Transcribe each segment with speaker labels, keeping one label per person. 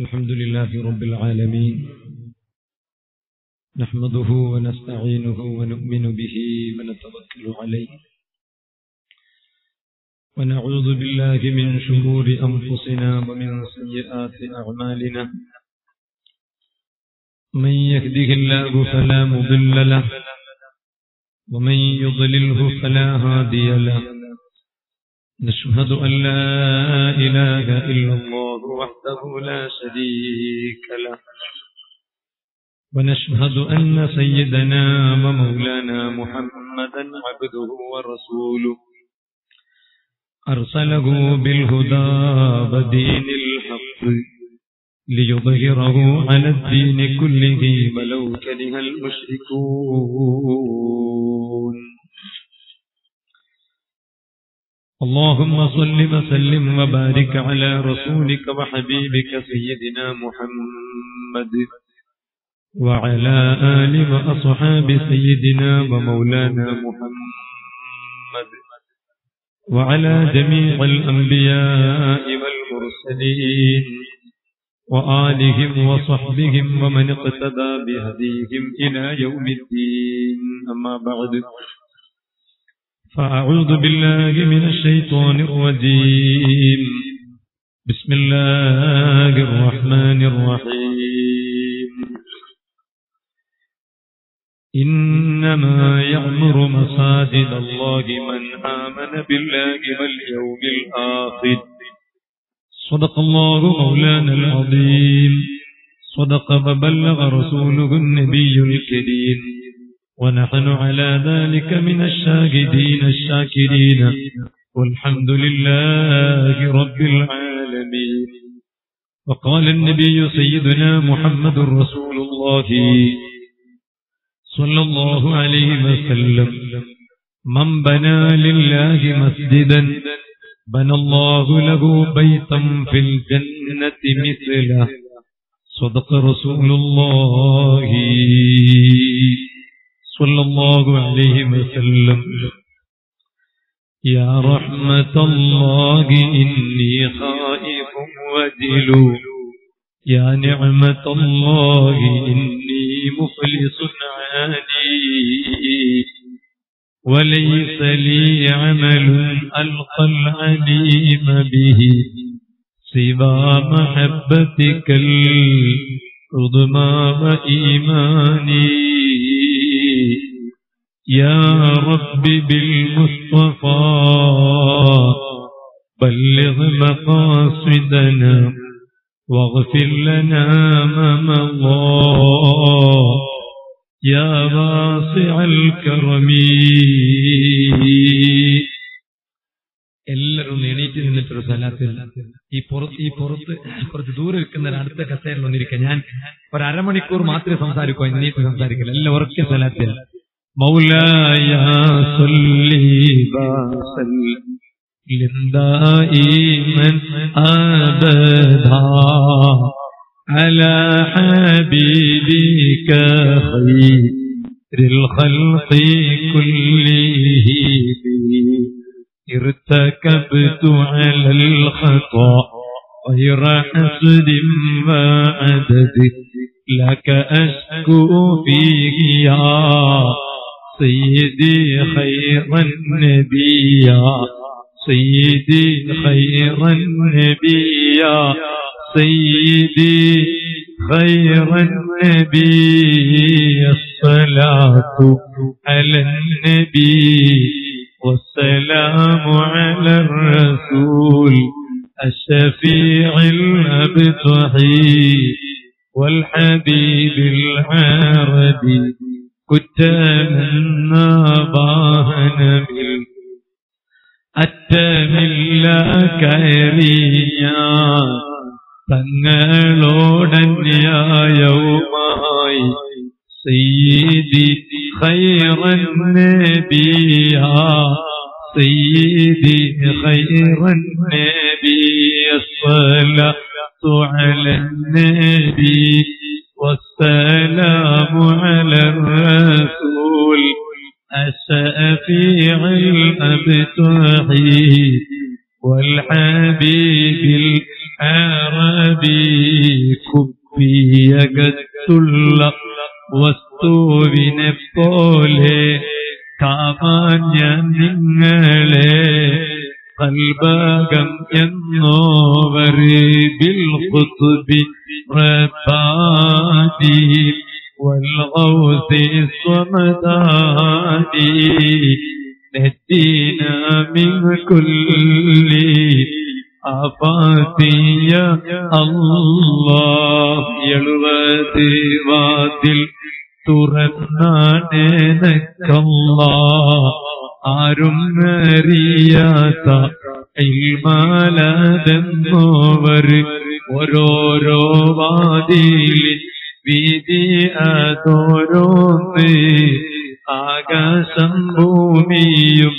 Speaker 1: الحمد لله رب العالمين. نحمده ونستعينه ونؤمن به ونتوكل عليه. ونعوذ بالله من شرور أنفسنا ومن سيئات أعمالنا. من يهده الله فلا مضل له ومن يضلله فلا هادي له. نشهد أن لا إله إلا الله وحده لا شريك له. ونشهد أن سيدنا ومولانا محمدا عبده ورسوله. أرسله بالهدى ودين الحق ليظهره على الدين كله ولو كره المشركون. اللهم صل وسلم وبارك على رسولك وحبيبك سيدنا محمد وعلى آل وأصحاب سيدنا ومولانا محمد وعلى جميع الأنبياء والمرسلين وآلهم وصحبهم ومن اقتدى بهديهم إلى يوم الدين. أما بعد. فأعوذ بالله من الشيطان الرجيم. بسم الله الرحمن الرحيم. إنما يعمر مساجد الله من آمن بالله واليوم الآخر. صدق الله مولانا العظيم. صدق وبلغ رسوله النبي الكريم. ونحن على ذلك من الشاهدين الشاكرين. والحمد لله رب العالمين. وقال النبي سيدنا محمد رسول الله صلى الله عليه وسلم من بنى لله مسجدا بنى الله له بيتا في الجنة مثله. صدق رسول الله. صلى الله عليه وسلم. يا رحمة الله إني خائف وجل يا نعمة الله إني مخلص عاني وليس لي عمل ألقى العليم به سوى محبتك العظمى وإيماني. يا رب بالمصطفى بلغ مقاصدنا واغفر لنا ما مضى. يا واسع الكرم
Speaker 2: എല്ലാവരും എണീറ്റ് നിന്നിട്ടൊരു സ്ഥലത്ത് ഈ പുറത്ത് ഈ പുറത്ത് കുറച്ച് ദൂരെ നിൽക്കുന്ന ഒരു അടുത്ത കസേരയിൽ ഒന്നിരിക്കുക ഞാൻ ഒരു അരമണിക്കൂർ മാത്രമേ സംസാരിക്കൂ എണീറ്റ് സംസാരിക്കില്ല എല്ലാം ഉറക്കെ സ്ഥലത്തിൽ
Speaker 1: مولاي صل وسلم دائما ابدا على حبيبك خير الخلق كلهم ارتكبت على الخطأ غير حسد وعدد لك أشكو فيه يا سيدي خير النبي. يا سيدي خير النبي. يا سيدي خير النبي. الصلاة على النبي. والسلام على الرسول الشفيع الأبتحي والحبيب العربي കുറ്റമെന്ന വാഹനമിൽ അറ്റമില്ല കയറിയ തങ്ങളോടന്യായവുമായി سيدي خير النبي سيدي خير النبي الصلاة على النبي والسلام على الرسول. الشفيع الأبتحي والحبيب العربي كبي يقتل വസ്തുവിനെ പോലെ കാമാഞ്ഞ നിങ്ങളെ കൽബകം എന്നോവർ ബിൽ ഖുത്ബി റബ്ബാനി والغوث الصمداني نجينا من كل آفات يا الله എഴുപത് വാതിൽ ആരും അറിയാത്ത ഓരോരോ വാതിലി വിധി അതോരോന്ന്. ആകാശം ഭൂമിയും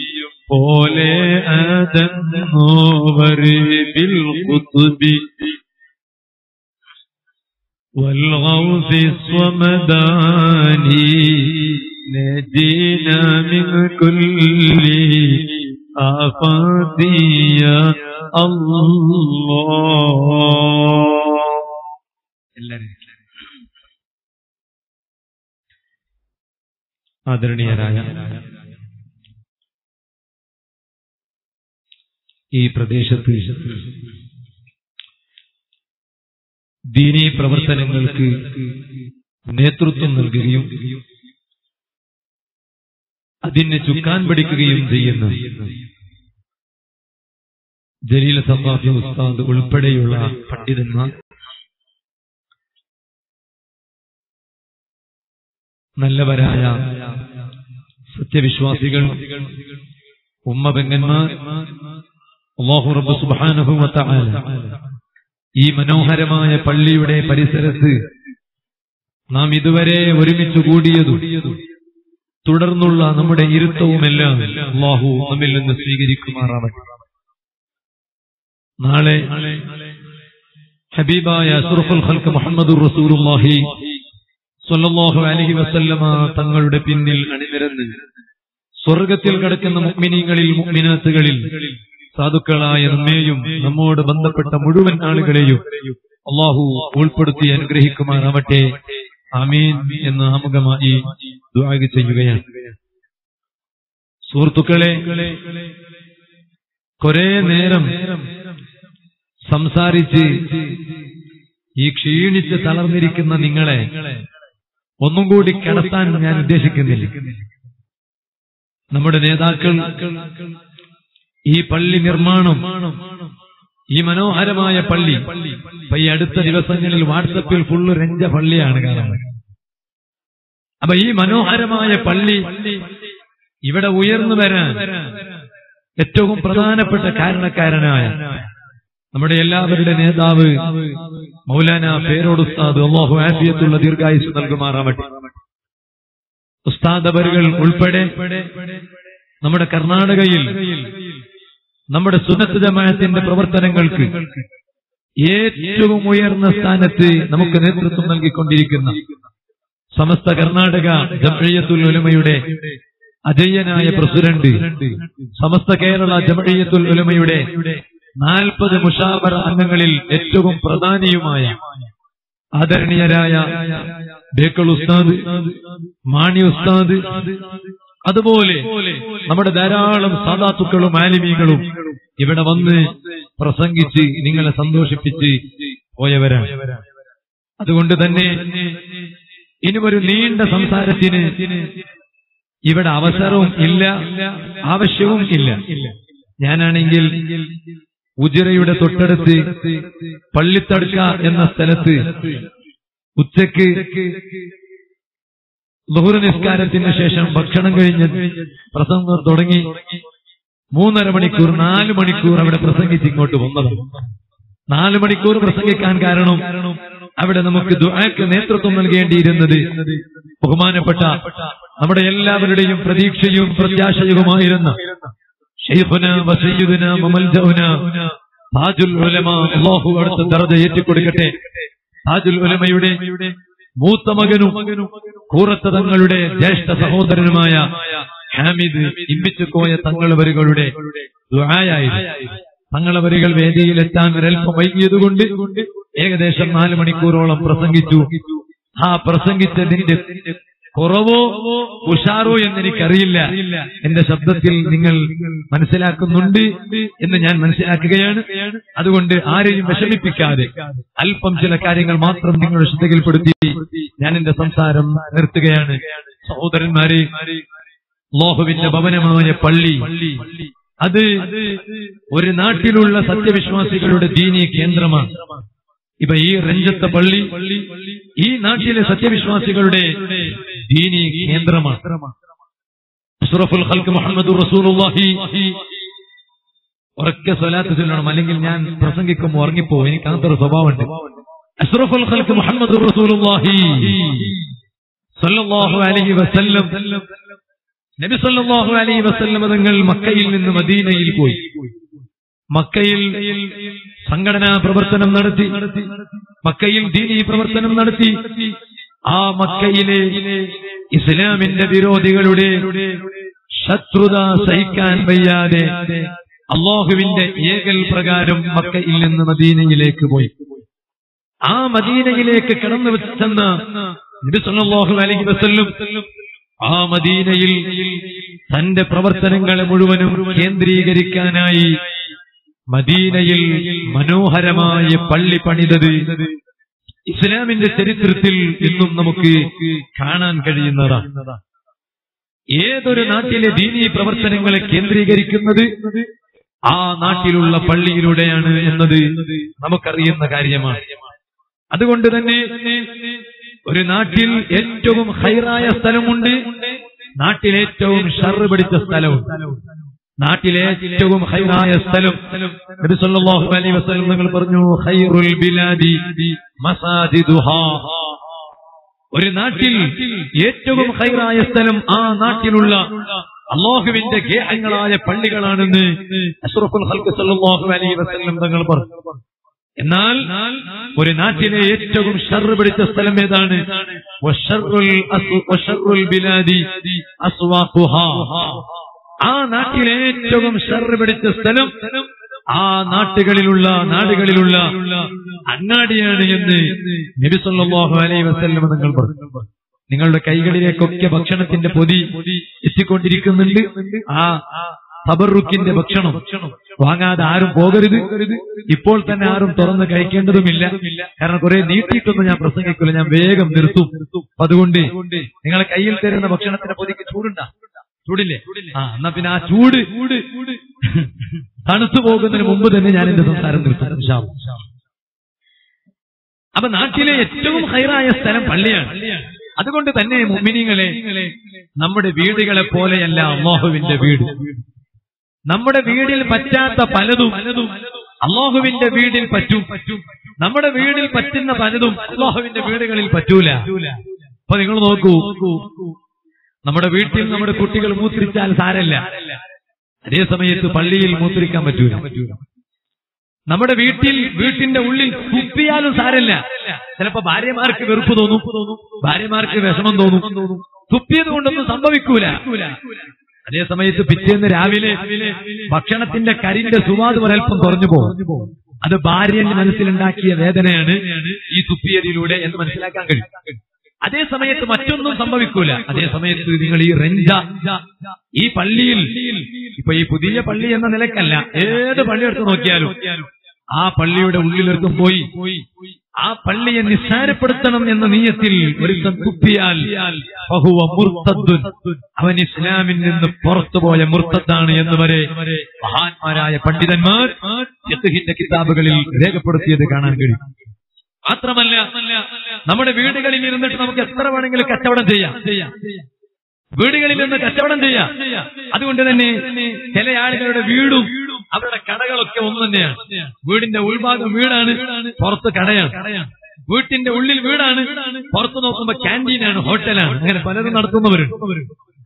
Speaker 1: പോലെ അതെന്നോവർ. ബിൽ കുത്തുബി والغوث الصمداني نجينا من كل آفات يا الله
Speaker 2: എല്ലാവരും
Speaker 1: ആദരണീയരായ ഈ പ്രദേശത്ത് ദീനീ പ്രവർത്തനങ്ങൾക്ക് നേതൃത്വം നൽകുകയും അതിന് ചുക്കാൻ പിടിക്കുകയും ചെയ്യുന്ന. ജലീൽ സമ്പാദ്യ ഉസ്താദ് ഉൾപ്പെടെയുള്ള പണ്ഡിതന്മാർ നല്ലവരായ സത്യവിശ്വാസികൾ ഉമ്മപെങ്ങന്മാർ അല്ലാഹു റബ്ബ് സുബ്ഹാനഹു വ തആല ഈ മനോഹരമായ പള്ളിയുടെ പരിസരത്ത് നാം ഇതുവരെ ഒരുമിച്ച് കൂടിയതും തുടർന്നുള്ള നമ്മുടെ ഇരുത്തവുമെല്ലാം അള്ളാഹു നമ്മിൽ നിന്ന് സ്വീകരിക്കുമാറാവട്ടെ. നാളെ ഹബീബായ അഷ്റഫുൽ ഖൽക്ക് മുഹമ്മദ് റസൂലുള്ളാഹി സ്വല്ലല്ലാഹു അലഹി വസല്ലമ തങ്ങളുടെ പിന്നിൽ അണിനിരന്ന് സ്വർഗത്തിൽ കിടക്കുന്ന മുഅ്മിനീങ്ങളിൽ മുഅ്മിനാത്തുകളിൽ സാധുക്കളായ നമ്മെയും നമ്മോട് ബന്ധപ്പെട്ട മുഴുവൻ ആളുകളെയും അള്ളാഹു ഉൾപ്പെടുത്തി അനുഗ്രഹിക്കുമാറാവട്ടെ. അമീൻ എന്ന് ആമുഖമായി ദുആ ചെയ്യുകയാണ്. സുഹൃത്തുക്കളെ കുറെ നേരം സംസാരിച്ച് ഈ ക്ഷീണിച്ച് തളർന്നിരിക്കുന്ന നിങ്ങളെ ഒന്നും കൂടി കിടത്താൻ ഞാൻ ഉദ്ദേശിക്കുന്നില്ല. നമ്മുടെ നേതാക്കൾ ഈ പള്ളി നിർമ്മാണം ഈ മനോഹരമായ പള്ളി ഇപ്പൊ ഈ അടുത്ത ദിവസങ്ങളിൽ വാട്സപ്പിൽ ഫുള്ള് രഞ്ച പള്ളിയാണ് കാണുന്നത് അപ്പൊ ഈ മനോഹരമായ പള്ളി ഇവിടെ ഉയർന്നു വരാൻ ഏറ്റവും പ്രധാനപ്പെട്ട കാരണക്കാരനായ നമ്മുടെ എല്ലാവരുടെ നേതാവ് മൗലാന പേരോട് ഉസ്താദ് അള്ളാഹു ആഫിയത്തുള്ള ദീർഘായുസ് നൽകുമാറാവട്ടെ. ഉസ്താദ് അവരുകൾ ഉൾപ്പെടെ നമ്മുടെ കർണാടകയിൽ നമ്മുടെ സുന്നത്ത് ജമാഅത്തിന്റെ പ്രവർത്തനങ്ങൾക്ക് ഏറ്റവും ഉയർന്ന സ്ഥാനത്ത് നമുക്ക് നേതൃത്വം നൽകിക്കൊണ്ടിരിക്കുന്ന സമസ്ത കർണാടക ജമഴിയത്തുൽ ഉലമയുടെ അജയ്യനായ പ്രസിഡന്റ് സമസ്ത കേരള ജമഴിയത്തുൽ ഉലമയുടെ നാൽപ്പത് മുഷാബറ അംഗങ്ങളിൽ ഏറ്റവും പ്രധാനിയുമായ ആദരണീയരായ ബേക്കൾ ഉസ്താദ് മാണി ഉസ്താദ് അതുപോലെ നമ്മുടെ ധാരാളം സാധാത്തുക്കളും ആലിമീകളും ഇവിടെ വന്ന് പ്രസംഗിച്ച് നിങ്ങളെ സന്തോഷിപ്പിച്ച് പോയവരാണ്. അതുകൊണ്ട് തന്നെ ഇനി ഒരു നീണ്ട സംസാരത്തിന് ഇവിടെ അവസരവും ഇല്ല ആവശ്യവും ഇല്ല. ഞാനാണെങ്കിൽ ഉജിറയുടെ തൊട്ടടുത്ത് പള്ളിത്തടുക്ക എന്ന സ്ഥലത്ത് ഉച്ചയ്ക്ക് ബഹുര നിസ്കാരത്തിന് ശേഷം ഭക്ഷണം കഴിഞ്ഞ് പ്രസംഗം തുടങ്ങി. മൂന്നര മണിക്കൂർ നാല് മണിക്കൂർ അവിടെ പ്രസംഗിച്ച് ഇങ്ങോട്ട് വന്നത്. നാല് മണിക്കൂർ പ്രസംഗിക്കാൻ കാരണം അവിടെ നമുക്ക് ദുആക്ക് നേതൃത്വം നൽകേണ്ടിയിരുന്നത് ബഹുമാനപ്പെട്ട നമ്മുടെ എല്ലാവരുടെയും പ്രതീക്ഷയും പ്രത്യാശയുമായിരുന്ന ഷെയ്ഖുന വസയ്യിദുന അല്ലാഹു ഉലമയുടെ മൂത്ത മകനും കൂറത്ത തങ്ങളുടെ ജ്യേഷ്ഠ സഹോദരനുമായ ഹാമിദ് ഇമ്പിച്ചുകോയ തങ്ങളവരുകളുടെ ദുആയായിരുന്നു.
Speaker 2: തങ്ങളവരികൾ വേദിയിലെത്താൻ ഒരൽപ്പം വൈകിയതുകൊണ്ട് ഏകദേശം നാല് മണിക്കൂറോളം പ്രസംഗിച്ചു. ആ പ്രസംഗിച്ചതിന്റെ കുറവോ ഉഷാറോ എന്നെനിക്കറിയില്ല. എന്റെ ശബ്ദത്തിൽ നിങ്ങൾ മനസ്സിലാക്കുന്നുണ്ട് എന്ന് ഞാൻ മനസ്സിലാക്കുകയാണ്. അതുകൊണ്ട് ആരെയും വിഷമിപ്പിക്കാതെ അല്പം ചില കാര്യങ്ങൾ മാത്രം നിങ്ങളുടെ ശ്രദ്ധയിൽപ്പെടുത്തി ഞാൻ എന്റെ സംസാരം നിർത്തുകയാണ്. സഹോദരന്മാരെ ലോഹുവിന്റെ ഭവനമായ പള്ളി അത് ഒരു നാട്ടിലുള്ള സത്യവിശ്വാസികളുടെ ദീനീ കേന്ദ്രമാണ്. ഇപ്പൊ ഈ രഞ്ജത്തെ പള്ളി ഈ നാട്ടിലെ സത്യവിശ്വാസികളുടെ ദീനീ കേന്ദ്രമാണ്. അഷ്റഫുൽ റസൂലുള്ളാഹി. സ്വലാത്ത് ചൊല്ലണം. അല്ലെങ്കിൽ ഞാൻ പ്രസംഗിക്കുമ്പോൾ ഉറങ്ങിപ്പോവും. എനിക്ക് അങ്ങനത്തെ ഒരു സ്വഭാവമുണ്ട്. അഷ്റഫുൽ മുഹമ്മദ് റസൂലുള്ളാഹി. അലൈഹി വസല്ലം. നബി സല്ലല്ലാഹു അലൈഹി വസല്ലം തങ്ങൾ മക്കയിൽ നിന്ന് മദീനയിൽ പോയി. മക്കയിൽ സംഘടനാ പ്രവർത്തനം നടത്തി മക്കയിൽ ദീനീ പ്രവർത്തനം നടത്തി ആ മക്കയിലെ ഇസ്ലാമിന്റെ വിരോധികളുടെ ശത്രുത സഹിക്കാൻ വയ്യാതെ അള്ളാഹുവിന്റെ ഏകൽ പ്രകാരം മക്കയിൽ നിന്ന് മദീനയിലേക്ക് പോയി. ആ മദീനയിലേക്ക് കടന്നു ചെന്ന നബി സല്ലല്ലാഹു അലൈഹി വസല്ലം ആ മദീനയിൽ തന്റെ പ്രവർത്തനങ്ങളെ മുഴുവനും കേന്ദ്രീകരിക്കാനായി മദീനയിൽ മനോഹരമായ പള്ളി പണിതത് ഇസ്ലാമിന്റെ ചരിത്രത്തിൽ ഇന്നും നമുക്ക് കാണാൻ കഴിയുന്നതാണ് ഏതൊരു നാട്ടിലെ ദീനീ പ്രവർത്തനങ്ങളെ കേന്ദ്രീകരിക്കുന്നത് ആ നാട്ടിലുള്ള പള്ളിയിലൂടെയാണ് എന്നത് നമുക്കറിയുന്ന കാര്യമാണ്. അതുകൊണ്ട് തന്നെ ഒരു നാട്ടിൽ ഏറ്റവും ഹൈറായ സ്ഥലമുണ്ട് നാട്ടിൽ ഏറ്റവും ഷർറ് പിടിച്ച സ്ഥലവും നാട്ടിലെ ഏറ്റവും ഹൈറായ സ്ഥലം നബി സല്ലല്ലാഹു അലൈഹി വസല്ലം നിങ്ങൾ പറഞ്ഞു ഹൈറുൽ ബിലാദി മസാജിദുഹാ. ഒരു നാട്ടിൽ ഏറ്റവും ഹൈറായ സ്ഥലം ആ നാട്ടിലുള്ള അള്ളാഹുവിന്റെ ഗേഹങ്ങളായ പള്ളികളാണെന്ന് അഷ്റഫുൽ ഖൽഖ് സല്ലല്ലാഹു അലൈഹി വസല്ലം തങ്ങൾ പറഞ്ഞു. എന്നാൽ ഒരു നാട്ടിലെ ഏറ്റവും ഷർറ് പിടിച്ച സ്ഥലം ഏതാണ്? ബിലാദി. ആ നാട്ടിലെ ഏറ്റവും ഷർറ് പിടിച്ച സ്ഥലം ആ നാട്ടുകളിലുള്ള നാടുകളിലുള്ള അങ്ങാടിയാണ് എന്ന് നബി അലൈ വസല്ലം നിങ്ങൾ പറഞ്ഞു. നിങ്ങളുടെ കൈകളിലേക്കൊക്കെ ഭക്ഷണത്തിന്റെ പൊതി എത്തിക്കൊണ്ടിരിക്കുന്നുണ്ട്. ആ തബറുക്കിന്റെ ഭക്ഷണം വാങ്ങാതെ ആരും പോകരുത്. ഇപ്പോൾ തന്നെ ആരും തുറന്ന് കഴിക്കേണ്ടതുമില്ല. കാരണം കുറെ നീട്ടിയിട്ടൊന്നും ഞാൻ പ്രസംഗിക്കില്ല ഞാൻ വേഗം നിർത്തും. അതുകൊണ്ട് നിങ്ങളെ കയ്യിൽ തരുന്ന ഭക്ഷണത്തിന്റെ പൊതിക്ക് ചൂടുണ്ടാ. ചൂടില്ലേ? ആ എന്നാ പിന്നെ ആ ചൂട്. തണുത്തു പോകുന്നതിന് മുമ്പ് തന്നെ ഞാൻ എന്റെ സംസാരം നിർത്തും. അപ്പൊ നാട്ടിലെ ഏറ്റവും ഹൈറായ സ്ഥലം പള്ളിയാണ്. അതുകൊണ്ട് തന്നെ മുമിനിങ്ങളെ നമ്മുടെ വീടുകളെ പോലെയല്ല അമ്മോഹുവിന്റെ വീട്. നമ്മുടെ വീടിൽ പറ്റാത്ത പലതും അള്ളാഹുവിന്റെ വീടിൽ പറ്റും. നമ്മുടെ വീടിൽ പറ്റുന്ന പലതും അള്ളാഹുവിന്റെ വീടുകളിൽ പറ്റൂല. അപ്പൊ നിങ്ങൾ നോക്കൂ നമ്മുടെ വീട്ടിൽ നമ്മുടെ കുട്ടികൾ മൂത്രിച്ചാൽ സാരല്ല. അതേ സമയത്ത് പള്ളിയിൽ മൂത്രിക്കാൻ പറ്റൂല. നമ്മുടെ വീട്ടിൽ വീട്ടിന്റെ ഉള്ളിൽ തുപ്പിയാലും സാരല്ല. ചിലപ്പോ ഭാര്യമാർക്ക് വെറുപ്പ് തോന്നും. ഭാര്യമാർക്ക് വിഷമം തോന്നും. തുപ്പിയത് കൊണ്ടൊന്നും സംഭവിക്കൂല. അതേ സമയത്ത് പിറ്റേന്ന് രാവിലെ ഭക്ഷണത്തിന്റെ കരിന്റെ സുവാദ് ഒരൽപ്പം കുറഞ്ഞു പോകും. അത് ഭാര്യന്റെ മനസ്സിലുണ്ടാക്കിയ വേദനയാണ് ഈ തുപ്പിയതിലൂടെ എന്ന് മനസ്സിലാക്കാൻ കഴിയും. അതേ സമയത്ത് മറ്റൊന്നും സംഭവിക്കൂല. അതേ സമയത്ത് നിങ്ങൾ ഈ റെഞ്ച ഈ പള്ളിയിൽ ഇപ്പൊ ഈ പുതിയ പള്ളി എന്ന നിലക്കല്ല ഏത് പള്ളി എടുത്ത് നോക്കിയാലും ആ പള്ളിയുടെ ഉള്ളിലെടുത്തും പോയി. ആ പള്ളിയെ നിസ്സാരപ്പെടുത്തണം എന്ന നീയത്തിൽ ഒരുക്കം തുപ്പിയാൽ. അവൻ ഇസ്ലാമിൽ നിന്ന് പുറത്തുപോയ മുർത്തദ്ദാണ് എന്ന് വരെ മഹാന്മാരായ പണ്ഡിതന്മാർ കിതാബുകളിൽ രേഖപ്പെടുത്തിയത് കാണാൻ കഴിയും. മാത്രമല്ല നമ്മുടെ വീടുകളിൽ ഇരുന്നിട്ട് നമുക്ക് എത്ര വേണമെങ്കിലും കച്ചവടം ചെയ്യാം. വീടുകളിൽ നിന്ന് കച്ചവടം ചെയ്യാം. അതുകൊണ്ട് തന്നെ ചില ആളുകളുടെ വീടും അവരുടെ കടകളൊക്കെ ഒന്ന് തന്നെയാണ്. വീടിന്റെ ഉൾഭാഗം വീടാണ് പുറത്ത് കടയാണ്. വീട്ടിന്റെ ഉള്ളിൽ വീടാണ് പുറത്ത് നോക്കുമ്പോ ക്യാന്റീനാണ് ഹോട്ടലാണ്. അങ്ങനെ പലരും നടത്തുന്നവരുണ്ട്.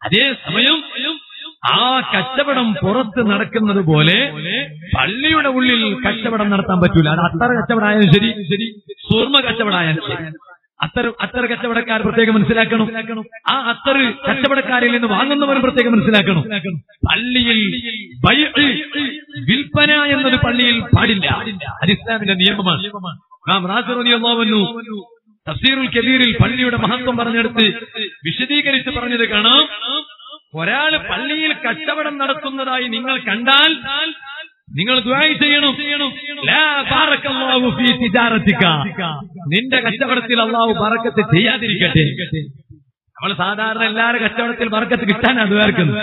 Speaker 2: അതേ സമയം ആ കച്ചവടം പുറത്ത് നടക്കുന്നത് പോലെ പള്ളിയുടെ ഉള്ളിൽ കച്ചവടം നടത്താൻ പറ്റൂല. അത് അത്ര കച്ചവടമായാലും ശരി ശരി. സ്വർണ കച്ചവടമായാലും അത്തരം അത്തර കച്ചവടക്കാർ പ്രത്യേകം മനസ്സിലാക്കണം. ആ അത്തർ കച്ചവടക്കാരിൽ നിന്ന് വാങ്ങുന്നവരും പ്രത്യേകം മനസ്സിലാക്കണം. പള്ളിയിൽ വിൽപ്പന എന്നത് പള്ളിയിൽ പാടില്ല. അടിസ്ഥാനത്തിന്റെ നിയമമാണ്. നാം റാസി റളിയല്ലാഹു അൻഹു തഫ്സീറുൽ കബീറിൽ പള്ളിയുടെ മഹത്വം പറഞ്ഞെടുത്ത് വിശദീകരിച്ച് പറഞ്ഞത് കാണാം. ഒരാൾ പള്ളിയിൽ കച്ചവടം നടത്തുന്നതായി നിങ്ങൾ കണ്ടാൽ നിങ്ങൾ ചെയ്യണം. നിന്റെ കച്ചവടത്തിൽ അള്ളാഹു പറക്കത്ത് ചെയ്യാതിരിക്കട്ടെ. നമ്മൾ സാധാരണ എല്ലാവരും കച്ചവടത്തിൽ പറക്കത്ത് കിട്ടാനാണ് ദ്വാരക്കുന്നത്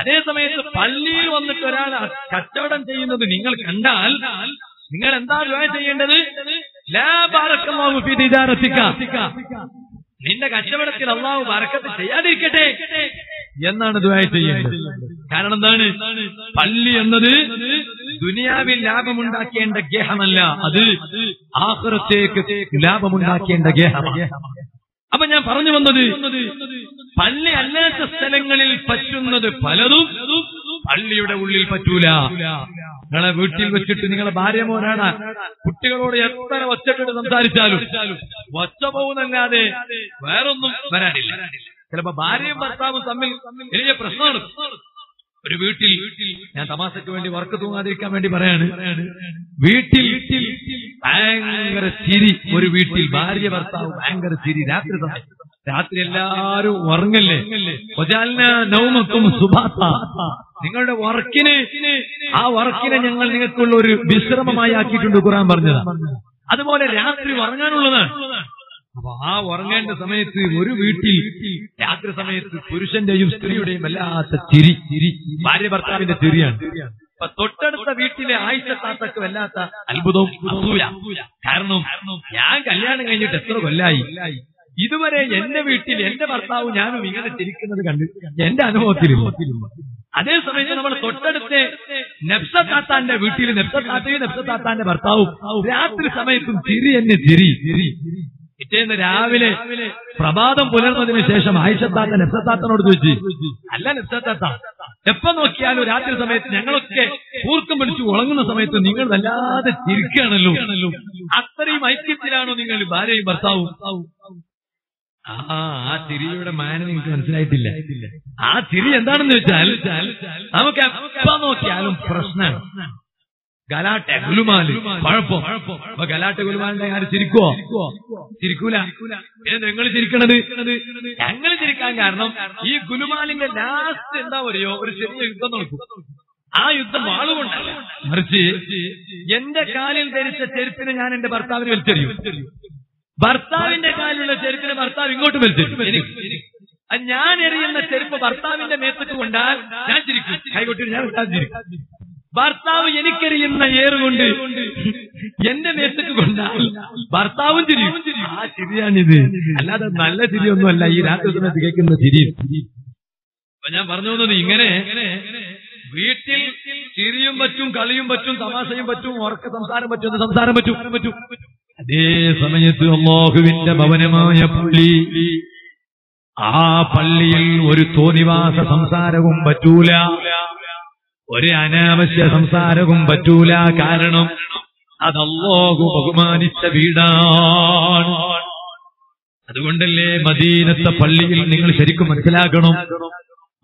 Speaker 2: അതേ സമയത്ത് പള്ളിയിൽ വന്നിട്ട് ഒരാൾ കച്ചവടം ചെയ്യുന്നത് നിങ്ങൾ കണ്ടാൽ നിങ്ങൾ എന്താ ദുആ ചെയ്യേണ്ടത്? നിന്റെ കച്ചവടത്തിൽ അള്ളാഹു പറക്കത്ത് ചെയ്യാതിരിക്കട്ടെ. എന്നാണ് ദുആ ചെയ്യേണ്ടത്. കാരണം എന്താണ്? പള്ളി എന്നത് ദുനിയാവിൽ ലാഭമുണ്ടാക്കേണ്ട ഗേഹമല്ല. അത് ആഹ്റത്തേക്ക് ലാഭമുണ്ടാക്കേണ്ട ഗേഹമാണ്. അപ്പൊ ഞാൻ പറഞ്ഞു വന്നത് പള്ളി അല്ലാത്ത സ്ഥലങ്ങളിൽ പറ്റുന്നത് പലതും പള്ളിയുടെ ഉള്ളിൽ പറ്റൂല. നിങ്ങളെ വീട്ടിൽ വെച്ചിട്ട് നിങ്ങളെ ഭാര്യ മോനാണ്. കുട്ടികളോട് എത്ര ഒച്ചട്ടിട്ട് സംസാരിച്ചാലും ഒച്ച പോകുന്നല്ലാതെ വേറൊന്നും വരാനില്ല. ചിലപ്പോ ഭാര്യയും ഭർത്താവും തമ്മിൽ വലിയ പ്രശ്നമാണ്. ഒരു വീട്ടിൽ ഞാൻ തമാശയ്ക്ക് വേണ്ടി വർക്ക് തൂങ്ങാതിരിക്കാൻ വേണ്ടി പറയാണ്. വീട്ടിൽ ഭയങ്കര ചിരി ഒരു വീട്ടിൽ ഭാര്യ ഭർത്താവ് ഭയങ്കര ചിരി. രാത്രി രാത്രി എല്ലാരും ഉറങ്ങല്ലേ? നൗമക്കും സുഭാത്ത നിങ്ങളുടെ വർക്കിന് ആ വർക്കിനെ ഞങ്ങൾ നിങ്ങൾക്കുള്ള ഒരു വിശ്രമമായി ആക്കിയിട്ടുണ്ട് ഖുറാൻ പറഞ്ഞത്. അതുപോലെ രാത്രി ഉറങ്ങാനുള്ളതാണ്. അപ്പൊ ആ ഉറങ്ങേണ്ട സമയത്ത് ഒരു വീട്ടിൽ രാത്രി സമയത്ത് പുരുഷന്റെയും സ്ത്രീയുടെയും വല്ലാത്ത ചിരി ചിരി ഭാര്യ ഭർത്താവിന്റെ ചിരിയാണ്. അപ്പൊ തൊട്ടടുത്ത വീട്ടിലെ ആയിഷ താത്തക്ക് വല്ലാത്ത അത്ഭുതവും അസൂയ. കാരണം ഞാൻ കല്യാണം കഴിഞ്ഞിട്ട് എത്ര കൊല്ലായി? ഇതുവരെ എന്റെ വീട്ടിൽ എന്റെ ഭർത്താവും ഞാനും ഇങ്ങനെ ചിരിക്കുന്നത് കണ്ടു എന്റെ അനുഭവത്തിൽ അതേ സമയത്ത് നമ്മൾ തൊട്ടടുത്ത് നെപ്സത്താത്താന്റെ വീട്ടിൽ നെപ്സത്താത്തയും താത്തയും നെപ്സ താത്താന്റെ ഭർത്താവും രാത്രി സമയത്തും ചിരി എന്നെ ചിരി ചിരി. പിറ്റേന്ന് രാവിലെ പ്രഭാതം പുലർന്നതിന് ശേഷം ആയിഷത്താത്ത നെപ്സത്താത്തനോട് ചോദിച്ചു അല്ല നെപ്സത്താത്ത എപ്പോ നോക്കിയാലും രാത്രി സമയത്ത് ഞങ്ങളൊക്കെ കൂർക്കം പിടിച്ച് ഉറങ്ങുന്ന സമയത്ത് നിങ്ങൾ വല്ലാതെ ചിരിക്കുകയാണല്ലോ. അത്രയും ഐക്യത്തിലാണോ നിങ്ങൾ ഭാര്യയും ഭർത്താവും? ആ ആ തിരിയുടെ മാന നിങ്ങൾക്ക് മനസ്സിലായിട്ടില്ല. ആ തിരി എന്താണെന്ന് വെച്ചാൽ നമുക്ക് എപ്പോ നോക്കിയാലും പ്രശ്നമാണ്. ഗലാട്ട ഗുലുമാൽ. കുഴപ്പം അപ്പൊ ഗലാട്ട ഗുലുമാലിന്റെ കാര്യം ചിരിക്കുവോ? ചിരിക്കൂല. പിന്നെ നിങ്ങൾ ചിരിക്കണത്? ഞങ്ങൾ ചിരിക്കാൻ കാരണം ഈ ഗുലുമാലിന്റെ ലാസ്റ്റ് എന്താ പറയുക? ഒരു ചെറിയ യുദ്ധം നടക്കും. ആ യുദ്ധം വാളുകൊണ്ടല്ല മറിച്ച് എന്റെ കാലിൽ ധരിച്ച ചെരുപ്പിന് ഞാൻ എന്റെ ഭർത്താവിന് വലിച്ചെറിയും. ഭർത്താവിന്റെ കാലിലുള്ള ചെരുപ്പിന് ഭർത്താവ് ഇങ്ങോട്ട് വലിച്ചെറിയും. ഞാൻ എറിയുന്ന ചെരുപ്പ് ഭർത്താവിന്റെ മേത്തക്ക് കൊണ്ടാൽ ഞാൻ ചിരിക്കും. കൈകൊട്ടി ഞാൻ ചിരിക്കും. ഭർത്താവ് എനിക്കറിയുന്ന ഏറുകൊണ്ട് എന്റെ നേട്ടക്ക് കൊണ്ടാൽ ഭർത്താവും ചിരിയും ആ ചിരിയാണിത് അല്ലാതെ നല്ല ചിരിയൊന്നുമല്ല ഈ രാത്രി തന്നെ തികയ്ക്കുന്ന ചിരി അപ്പൊ ഞാൻ പറഞ്ഞു വന്നത് ഇങ്ങനെ വീട്ടിൽ ചിരിയും പറ്റും കളിയും പറ്റും തമാശയും പറ്റും ഉറക്ക സംസാരം പറ്റും സംസാരം പറ്റും പറ്റും. അതേ സമയത്ത് അള്ളാഹുവിന്റെ ഭവനമായ പള്ളി ആ പള്ളിയിൽ ഒരു തോന്നിവാസ സംസാരവും പറ്റൂല. ഒരു അനാവശ്യ സംസാരവും പറ്റൂല. കാരണം അതല്ലാഹു ബഹുമാനിച്ച വീടാണ്. അതുകൊണ്ടല്ലേ മദീനത്തെ പള്ളിയിൽ നിങ്ങൾ ശരിക്കും മനസ്സിലാക്കണം?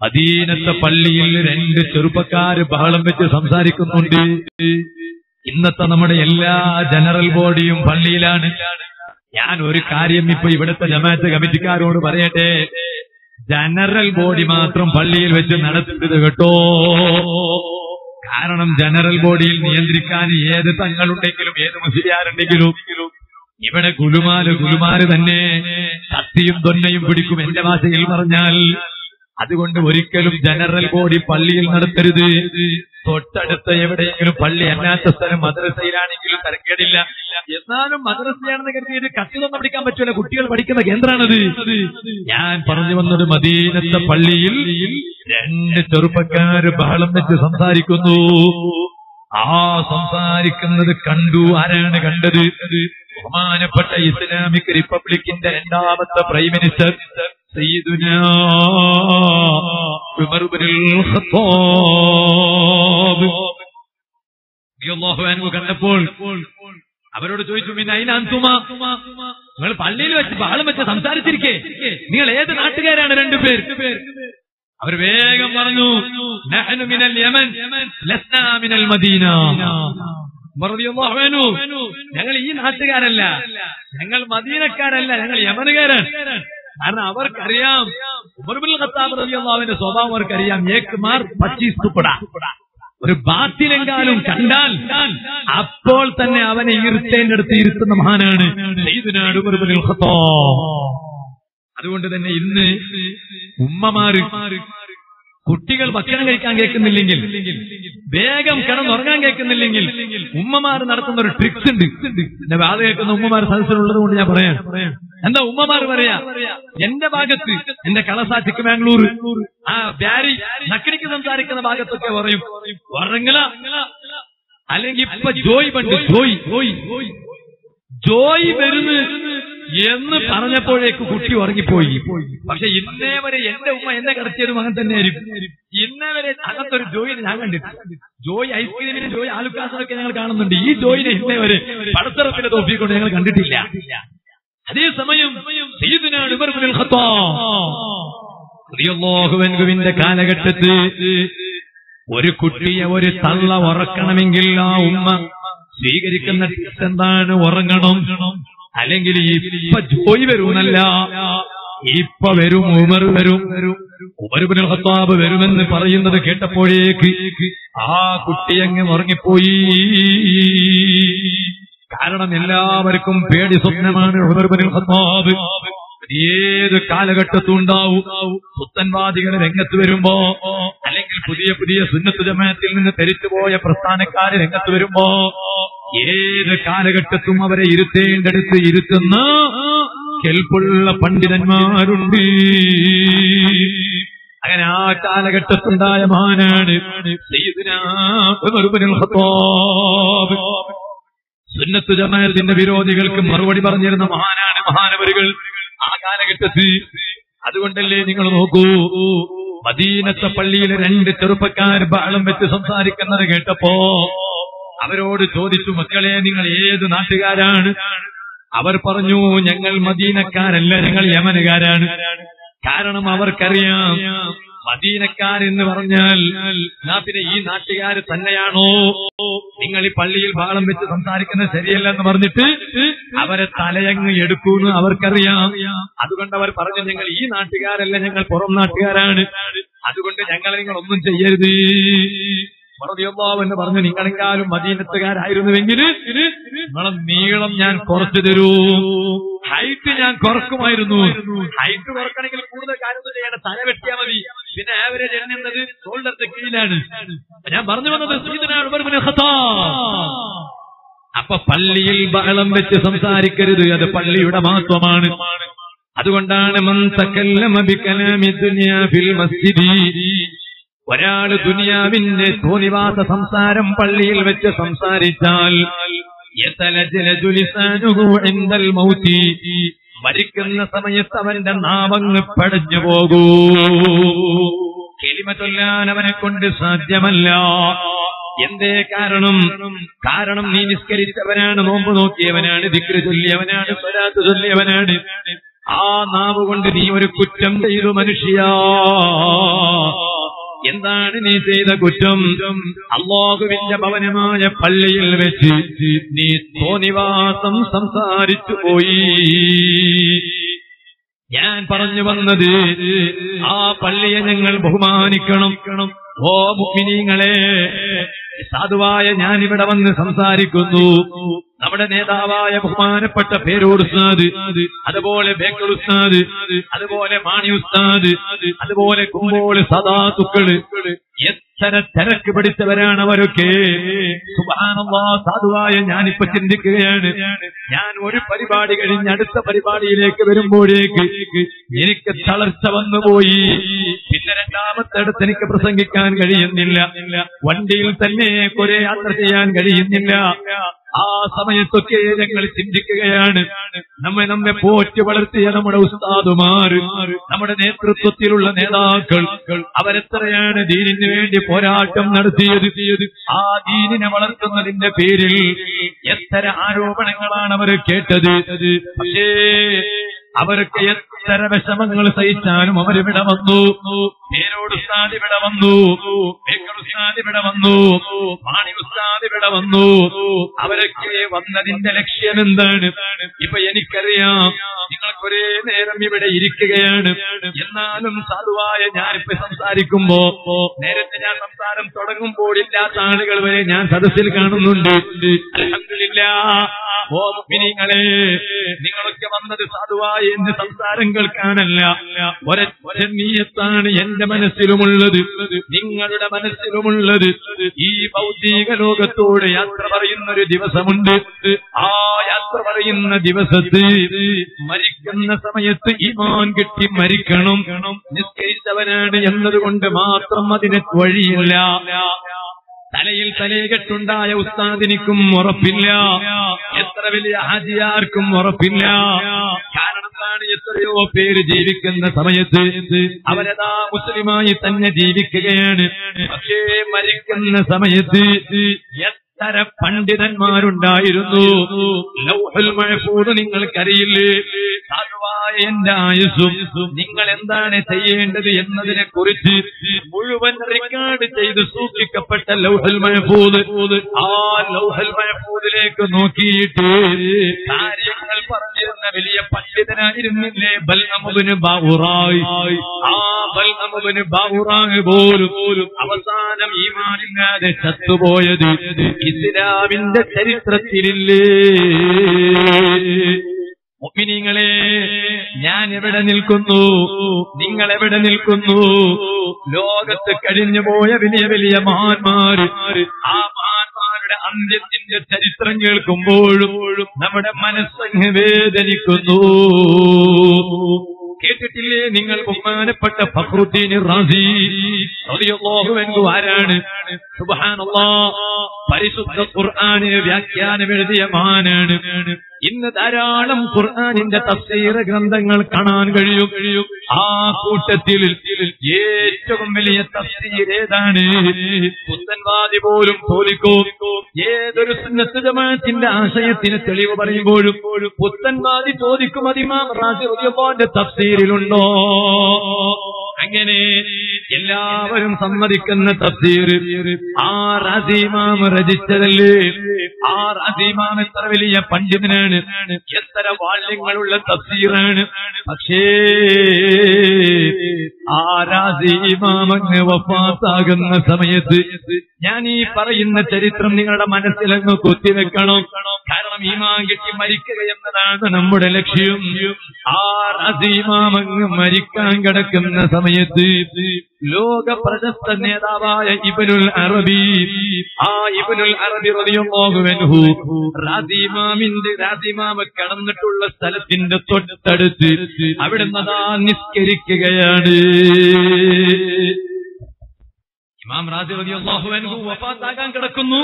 Speaker 2: മദീനത്തെ പള്ളിയിൽ രണ്ട് ചെറുപ്പക്കാര് ബഹളം വെച്ച് സംസാരിക്കുന്നുണ്ട്. ഇന്നത്തെ നമ്മുടെ എല്ലാ ജനറൽ ബോഡിയും പള്ളിയിലാണ്. ഞാൻ ഒരു കാര്യം ഇപ്പൊ ഇവിടുത്തെ ജമാഅത്ത് കമ്മിറ്റിക്കാരോട് പറയട്ടെ. ജനറൽ ബോഡി മാത്രം പള്ളിയിൽ വെച്ച് നടത്തരുത് കേട്ടോ. കാരണം ജനറൽ ബോഡിയിൽ നിയന്ത്രിക്കാൻ ഏത് തങ്ങളുണ്ടെങ്കിലും ഏത് മുസ്ലിയാരുണ്ടെങ്കിലും ഇവിടെ ഗുലുമാൽ ഗുലുമാൽ തന്നെ കത്തിയും തൊന്നയും പിടിക്കും എന്റെ ഭാഷയിൽ പറഞ്ഞാൽ. അതുകൊണ്ട് ഒരിക്കലും ജനറൽ ബോഡി പള്ളിയിൽ നടത്തരുത്. തൊട്ടടുത്ത എവിടെയെങ്കിലും പള്ളി അല്ലാത്ത സ്ഥലം മദ്രസയിലാണെങ്കിലും തരക്കേടില്ല. എന്നാലും മദ്രസയാണെന്ന് കരുതിയത് കത്തിലൊന്നും പഠിക്കാൻ പറ്റൂല. കുട്ടികൾ പഠിക്കുന്ന കേന്ദ്രമാണത്. ഞാൻ പറഞ്ഞു വന്നത് മദീനത്തെ പള്ളിയിൽ രണ്ട് ചെറുപ്പക്കാര് ബഹളം വെച്ച് സംസാരിക്കുന്നു. ആ സംസാരിക്കുന്നത് കണ്ടു. ആരാണ് കണ്ടത്? ബഹുമാനപ്പെട്ട ഇസ്ലാമിക് റിപ്പബ്ലിക്കിന്റെ രണ്ടാമത്തെ പ്രൈം മിനിസ്റ്റർ. ഇബ്നുൽ ഖത്താബ് റളിയല്ലാഹു അൻഹു കണ്ടപ്പോൾ അവരോട് ചോദിച്ചു പിന്നെ അതിനന്തുമാ നിങ്ങൾ പള്ളിയിൽ വെച്ച് ബഹളം വെച്ച് സംസാരിച്ചിരിക്കേ. നിങ്ങൾ ഏത് നാട്ടുകാരാണ് രണ്ടുപേർ അവർ വേഗം പറഞ്ഞു മിനൽ യമൻ മിനൽ മദീന. ഞങ്ങൾ ഈ നാട്ടുകാരല്ല. ഞങ്ങൾ മദീനക്കാരല്ല. ഞങ്ങൾ യമനുകാരാണ്. കാരണം അവർക്കറിയാം ഉമർബുൽ ഖത്താബ് സ്വഭാവം അവർക്കറിയാം ഏക്മാർ പച്ചീസ് തുപ്പട. ഒരു ബാത്തിലെങ്കാലും കണ്ടാൽ അപ്പോൾ തന്നെ അവനെ ഇരുത്തേന്റെ അടുത്ത് ഇരുത്തുന്ന മഹാനാണ് അതുകൊണ്ട് തന്നെ ഇന്ന് ഉമ്മമാര് കുട്ടികൾ ഭക്ഷണം കഴിക്കാൻ കേൾക്കുന്നില്ലെങ്കിൽ വേഗം കിടന്നുറങ്ങാൻ കേൾക്കുന്നില്ലെങ്കിൽ ഉമ്മമാർ നടത്തുന്ന ഒരു ട്രിക്സ് ഉണ്ട്. എന്റെ വാത കേൾക്കുന്ന ഉമ്മമാർ സദസ്സിലുള്ളത് കൊണ്ട് ഞാൻ പറയാം. എന്താ ഉമ്മമാർ പറയാ? എന്റെ ഭാഗത്ത് എന്റെ കളസ ചിക്കമാംഗ്ലൂർ ആ ബാരി നക്കിടിക്ക് സംസാരിക്കുന്ന ഭാഗത്തൊക്കെ പറയും. ഉറങ്ങല അല്ലെങ്കിൽ ഇപ്പൊ ജോയ് പണ്ട് ജോയ് ജോയ്. ജോയ് വരുന്നു എന്ന് പറഞ്ഞപ്പോഴേക്ക് കുട്ടി ഉറങ്ങിപ്പോയി. പക്ഷെ ഇന്നേ വരെ എന്റെ ഉമ്മ എന്നെ കിടത്തിയൊരു അങ്ങനെ തന്നെയായിരിക്കും. ഇന്നേ വരെ അകത്തൊരു ജോയിനെ ഞാൻ കണ്ടിട്ടുണ്ട് ജോയി ഐസ്ക്രീമിന് ജോയി ആലുക്കാസൊക്കെ ഞങ്ങൾ കാണുന്നുണ്ട്. ഈ ജോയിനെ ഇന്നേ വരെ പടത്തറപ്പിന്റെ തോപ്പിക്കൊണ്ട് ഞങ്ങൾ കണ്ടിട്ടില്ല. അതേസമയം സയ്യിദുനാ ഉമർ ഇബ്നുൽ ഖത്താബ് റളിയല്ലാഹുവിന്റെ കാലഘട്ടത്ത് ഒരു കുട്ടിയെ ഒരു തള്ള ഉറക്കണമെങ്കിൽ ആ ഉമ്മ സ്വീകരിക്കുന്ന എന്താണ്? ഉറങ്ങണം. അല്ലെങ്കിൽ ഇപ്പൊ ജോയി വരുമെന്നല്ല. ഇപ്പൊ വരും ഉമർ വരും. ഉമർബിൻ ഖത്താബ് വരുമെന്ന് പറയുന്നത് കേട്ടപ്പോഴേക്ക് ആ കുട്ടി അങ്ങ് ഉറങ്ങിപ്പോയി. കാരണം എല്ലാവർക്കും പേടി സ്വപ്നമാണ് ഉമർബിൻ ഖത്താബ്. ഏത് കാലഘട്ടത്തും ഉണ്ടാവും. പുത്തൻവാദികൾ രംഗത്ത് വരുമ്പോ അല്ലെങ്കിൽ പുതിയ പുതിയ സുന്നത്ത് ജമാത്തിൽ നിന്ന് തെരിച്ചുപോയ പ്രസ്ഥാനക്കാര് രംഗത്ത് വരുമ്പോ ഏത് കാലഘട്ടത്തും അവരെ ഇരുത്തേണ്ടടുത്ത് ഇരുത്തുന്ന കെൽപ്പുള്ള പണ്ഡിതന്മാരുണ്ട്. അങ്ങനെ ആ കാലഘട്ടത്തുണ്ടായ ഖത്താബ്. സുന്നത്ത് ജമാഅത്തിന്റെ വിരോധികൾക്ക് മറുപടി പറഞ്ഞിരുന്ന മഹാനാണ് മഹാനവരുകൾ. ആ കാലഘട്ടത്തിൽ അതുകൊണ്ടല്ലേ നിങ്ങൾ നോക്കൂ? മദീനത്തെ പള്ളിയിലെ രണ്ട് ചെറുപ്പക്കാർ ബാളം വെച്ച് സംസാരിക്കുന്നത് കേട്ടപ്പോ അവരോട് ചോദിച്ചു മക്കളെ നിങ്ങൾ ഏത് നാട്ടുകാരാണ്? അവർ പറഞ്ഞു ഞങ്ങൾ മദീനക്കാരല്ല ഞങ്ങൾ യമനുകാരാണ്. കാരണം അവർക്കറിയാം മദീനക്കാരെന്ന് പറഞ്ഞാൽ നാ പിന്നെ ഈ നാട്ടുകാര് തന്നെയാണോ? നിങ്ങൾ ഈ പള്ളിയിൽ ബാളം വെച്ച് സംസാരിക്കുന്നത് ശരിയല്ലെന്ന് പറഞ്ഞിട്ട് അവരെ തലയങ്ങ് എടുക്കൂന്ന് അവർക്കറിയാം. അതുകൊണ്ട് അവർ പറഞ്ഞു ഞങ്ങൾ ഈ നാട്ടുകാരല്ല ഞങ്ങൾ പുറം നാട്ടുകാരാണ്. അതുകൊണ്ട് ഞങ്ങളെ നിങ്ങൾ ഒന്നും ചെയ്യരുത് എന്ന് പറഞ്ഞു നിങ്ങളെങ്കാലും മദീനത്തുകാരായിരുന്നുവെങ്കിൽ നിങ്ങളെ നീളം ഞാൻ കുറച്ചു തരൂ. ഹൈറ്റ് ഞാൻ കുറക്കുമായിരുന്നു. ഹൈറ്റ് കുറക്കണമെങ്കിൽ കൂടുതൽ കാര്യമൊന്നും ചെയ്യേണ്ട തല വെട്ടിയാൽ മതി. പിന്നെ ആവറേജ് എണ്ണുന്നത് ഷോൾഡറിന്റെ കീഴിലാണ്. ഞാൻ പറഞ്ഞു വന്നത് അപ്പൊ പള്ളിയിൽ ബഹളം വെച്ച് സംസാരിക്കരുത്. അത് പള്ളിയുടെ മഹത്വമാണ്. അതുകൊണ്ടാണ് ഒരാൾ ദുനിയാവിന്റെ തോന്നിവാസ സംസാരം പള്ളിയിൽ വെച്ച് സംസാരിച്ചാൽ മരിക്കുന്ന സമയത്ത് അവന്റെ നാമങ്ങൾ പടഞ്ഞു പോകൂ. കെലിമ അവനെ കൊണ്ട് സാധ്യമല്ല. എന്തേ കാരണം? കാരണം നീ നിസ്കരിച്ചവനാണ് നോമ്പ് നോക്കിയവനാണ് ദിക്ര ചൊല്ലിയവനാണ് സ്വരാത്ത് ചൊല്ലിയവനാണ്. ആ നാവ് കൊണ്ട് നീ ഒരു കുറ്റം ചെയ്തു മനുഷ്യ. എന്താണ് നീ ചെയ്ത കുറ്റം? അള്ളാഹുവിന്റെ ഭവനമായ പള്ളിയിൽ വെച്ച് നീ തോനിവാസം സംസാരിച്ചു പോയി. ഞാൻ പറഞ്ഞു വന്നത് ആ പള്ളിയെ ഞങ്ങൾ ബഹുമാനിക്കണം. ഓ മുഗ്മിനീങ്ങളെ സാധുവായ ഞാനിവിടെ വന്ന് സംസാരിക്കുന്നു. നമ്മുടെ നേതാവായ ബഹുമാനപ്പെട്ട പേരോട് ഉസ്താദ് അതുപോലെ ബേക്കൽ ഉസ്താദ് അതുപോലെ മാണി ഉസ്താദ് അതുപോലെ കുമ്പോൾ സദാതുക്കൾ എത്ര തിരക്ക് പിടിച്ചവരാണ് അവരൊക്കെ. സുബാനല്ലാ സാധുവായ ഞാനിപ്പൊ ചിന്തിക്കുകയാണ്. ഞാൻ ഒരു പരിപാടി കഴിഞ്ഞ് അടുത്ത പരിപാടിയിലേക്ക് വരുമ്പോഴേക്ക് എനിക്ക് തളർച്ച വന്നുപോയി. പിന്നെ രണ്ടാമത്തെ അടുത്ത് എനിക്ക് പ്രസംഗിക്കാൻ കഴിയുന്നില്ല. വണ്ടിയിൽ തന്നെ കുറെ യാത്ര ചെയ്യാൻ കഴിയുന്നില്ല. ആ സമയത്തൊക്കെ ഞങ്ങൾ ചിന്തിക്കുകയാണ്. നമ്മെ നമ്മെ പോറ്റി വളർത്തിയ നമ്മുടെ ഉസ്താദുമാർ നമ്മുടെ നേതൃത്വത്തിലുള്ള നേതാക്കൾ അവരെത്രയാണ് ദീനിന് വേണ്ടി പോരാട്ടം നടത്തിയത്? ആ ദീനിനെ വളർത്തുന്നതിന്റെ പേരിൽ എത്ര ആരോപണങ്ങളാണ് അവർ കേട്ടത്? പക്ഷേ അവർക്ക് എത്ര വിഷമങ്ങൾ സഹിച്ചാലും അവരിവിടെ വന്നു. പേരോട് ഉസ്താദ് ഇവിടെ വന്നു. ഉസ്താദ് ഇവിടെ വന്നു. മാണി ഉസ്താദ് ഇവിടെ വന്നു. അവരൊക്കെ വന്നതിന്റെ ലക്ഷ്യം എന്താണ്? ഇപ്പൊ എനിക്കറിയാം നിങ്ങൾക്ക് ഒരേ നേരം ഇവിടെ ഇരിക്കുകയാണ്. എന്നാലും സാധുവായ ഞാനിപ്പോ സംസാരിക്കുമ്പോ നേരത്തെ ഞാൻ സംസാരം തുടങ്ങുമ്പോൾ ഇല്ലാത്ത ആളുകൾ വരെ ഞാൻ സദസ്സിൽ കാണുന്നുണ്ട്. ഓ നിങ്ങളൊക്കെ വന്നത് സാധുവായ എന്റെ സംസാരം കേൾക്കാനല്ല. ഒരൊറ്റ നീയത്താണ് എന്റെ മനസ്സിലുമുള്ളത്. നിങ്ങളുടെ മനസ്സിലുമുള്ളത്. ഈ ഭൗതിക ലോകത്തോട് യാത്ര പറയുന്ന ഒരു ദിവസമുണ്ട്. ആ യാത്ര പറയുന്ന ദിവസത്ത് മരിക്കുന്ന സമയത്ത് ഈമാൻ കിട്ടി മരിക്കണം. നിസ്കരിച്ചവനാണ് എന്നതുകൊണ്ട് മാത്രം അതിന് വഴിയില്ല. തലയിൽ തലയെട്ടുണ്ടായ ഉസ്താദിനിക്കും ഉറപ്പില്ല. എത്ര വലിയ ഹാജിയാർക്കും ഉറപ്പില്ല. കാരണം എത്രയോ പേര് ജീവിക്കുന്ന സമയത്ത് അവരതാ മുസ്ലിമായി തന്നെ ജീവിക്കുകയാണ്. പക്ഷേ മരിക്കുന്ന സമയത്ത് എത്ര പണ്ഡിതന്മാരുണ്ടായിരുന്നു ലൗഹുൽ മഹഫൂദ് നിങ്ങൾക്കറിയില്ലേ? സാധുവായ എന്റെ നിങ്ങൾ എന്താണ് ചെയ്യേണ്ടത് എന്നതിനെ കുറിച്ച് മുഴുവൻ റെക്കോർഡ് ചെയ്ത് സൂക്ഷിക്കപ്പെട്ട ലൗഹൽ മഹഫൂദ് ആ ലൗഹൽ മഹഫൂദിലേക്ക് നോക്കിയിട്ട് കാര്യങ്ങൾ പറഞ്ഞിരുന്ന വലിയ പണ്ഡിതനായിരുന്നില്ലേ? ബൽഹമുബിന് ബാഹുറായി ആ ബൽഹമുബിന് ബാവുറാങ് പോലും അവസാനം ഈമാനില്ലാതെ ചത്തുപോയത് ഇസ്ലാമിന്റെ ചരിത്രത്തിലില്ലേ? മുപ്പിനിങ്ങളെ ഞാൻ എവിടെ നിൽക്കുന്നു? നിങ്ങൾ എവിടെ നിൽക്കുന്നു? ലോകത്ത് കഴിഞ്ഞു പോയ വലിയ വലിയ മഹാന്മാര് ആ മഹാന്മാരുടെ അന്ത്യത്തിന്റെ ചരിത്രം കേൾക്കുമ്പോഴും നമ്മുടെ മനസ്സങ്ങ് വേദനിക്കുന്നു. കേട്ടിട്ടില്ലേ നിങ്ങൾ ബഹുമാനപ്പെട്ട ഫഖറുദ്ദീൻ റാസി? ആരാണ്? പരിശുദ്ധ ഖുർആാന് വ്യാഖ്യാനം എഴുതിയ മഹാനാണ്. ഇന്ന് ധാരാളം ഖുർആാനിന്റെ തഫ്സീർ ഗ്രന്ഥങ്ങൾ കാണാൻ കഴിയും. കഴിയും. ആ കൂട്ടത്തിൽ ഏറ്റവും വലിയ തഫ്സീർ ഏതാണ്? പുത്തൻവാദി പോലും തോലിക്കും ഏതൊരു സുന്നത്ത് ജമാഅത്തിന്റെ ആശയത്തിന് തെളിവ് പറയുമ്പോഴും പുത്തൻവാദി ചോദിക്കും അതിമാം റാസി റളിയല്ലാഹുവിന്റെ തഫ്സീരിലുണ്ടോ? അങ്ങനെ എല്ലാവരും സമ്മതിക്കുന്ന തഫ്സീർ. ആ റസീമാം രചിച്ചതല്ലേ ആ റസീമാം എത്ര വലിയ പണ്ഡിതനാണ്. എത്ര വാല്യങ്ങളുള്ള തഫ്സീറാണ്. പക്ഷേ ആ റാസിമാമങ്ങ് വഫാത്താകുന്ന സമയത്ത് ഞാൻ ഈ പറയുന്ന ചരിത്രം നിങ്ങളുടെ മനസ്സിലങ്ങ് കുത്തിവെക്കണം കാരണം ഈമാൻ മരിക്കുക എന്നതാണ് നമ്മുടെ ലക്ഷ്യം. ആ അസീമാമങ്ങ് മരിക്കാൻ കിടക്കുന്ന സമയത്ത് ലോക പ്രശസ്ത നേതാവായ ഇബനുൽ അറബി ആ ഇബനുൽ അറബി റളിയല്ലാഹു റാസിമാമിന്റെ റാസിമാമ കടന്നിട്ടുള്ള സ്ഥലത്തിന്റെ തൊട്ടടുത്ത് അവിടെ നിന്നതാ നിസ്കരിക്കുകയാണ്. ഇമാം റാസി റളിയല്ലാഹു അൻഹു വഫാത്താകാൻ കിടക്കുന്നു.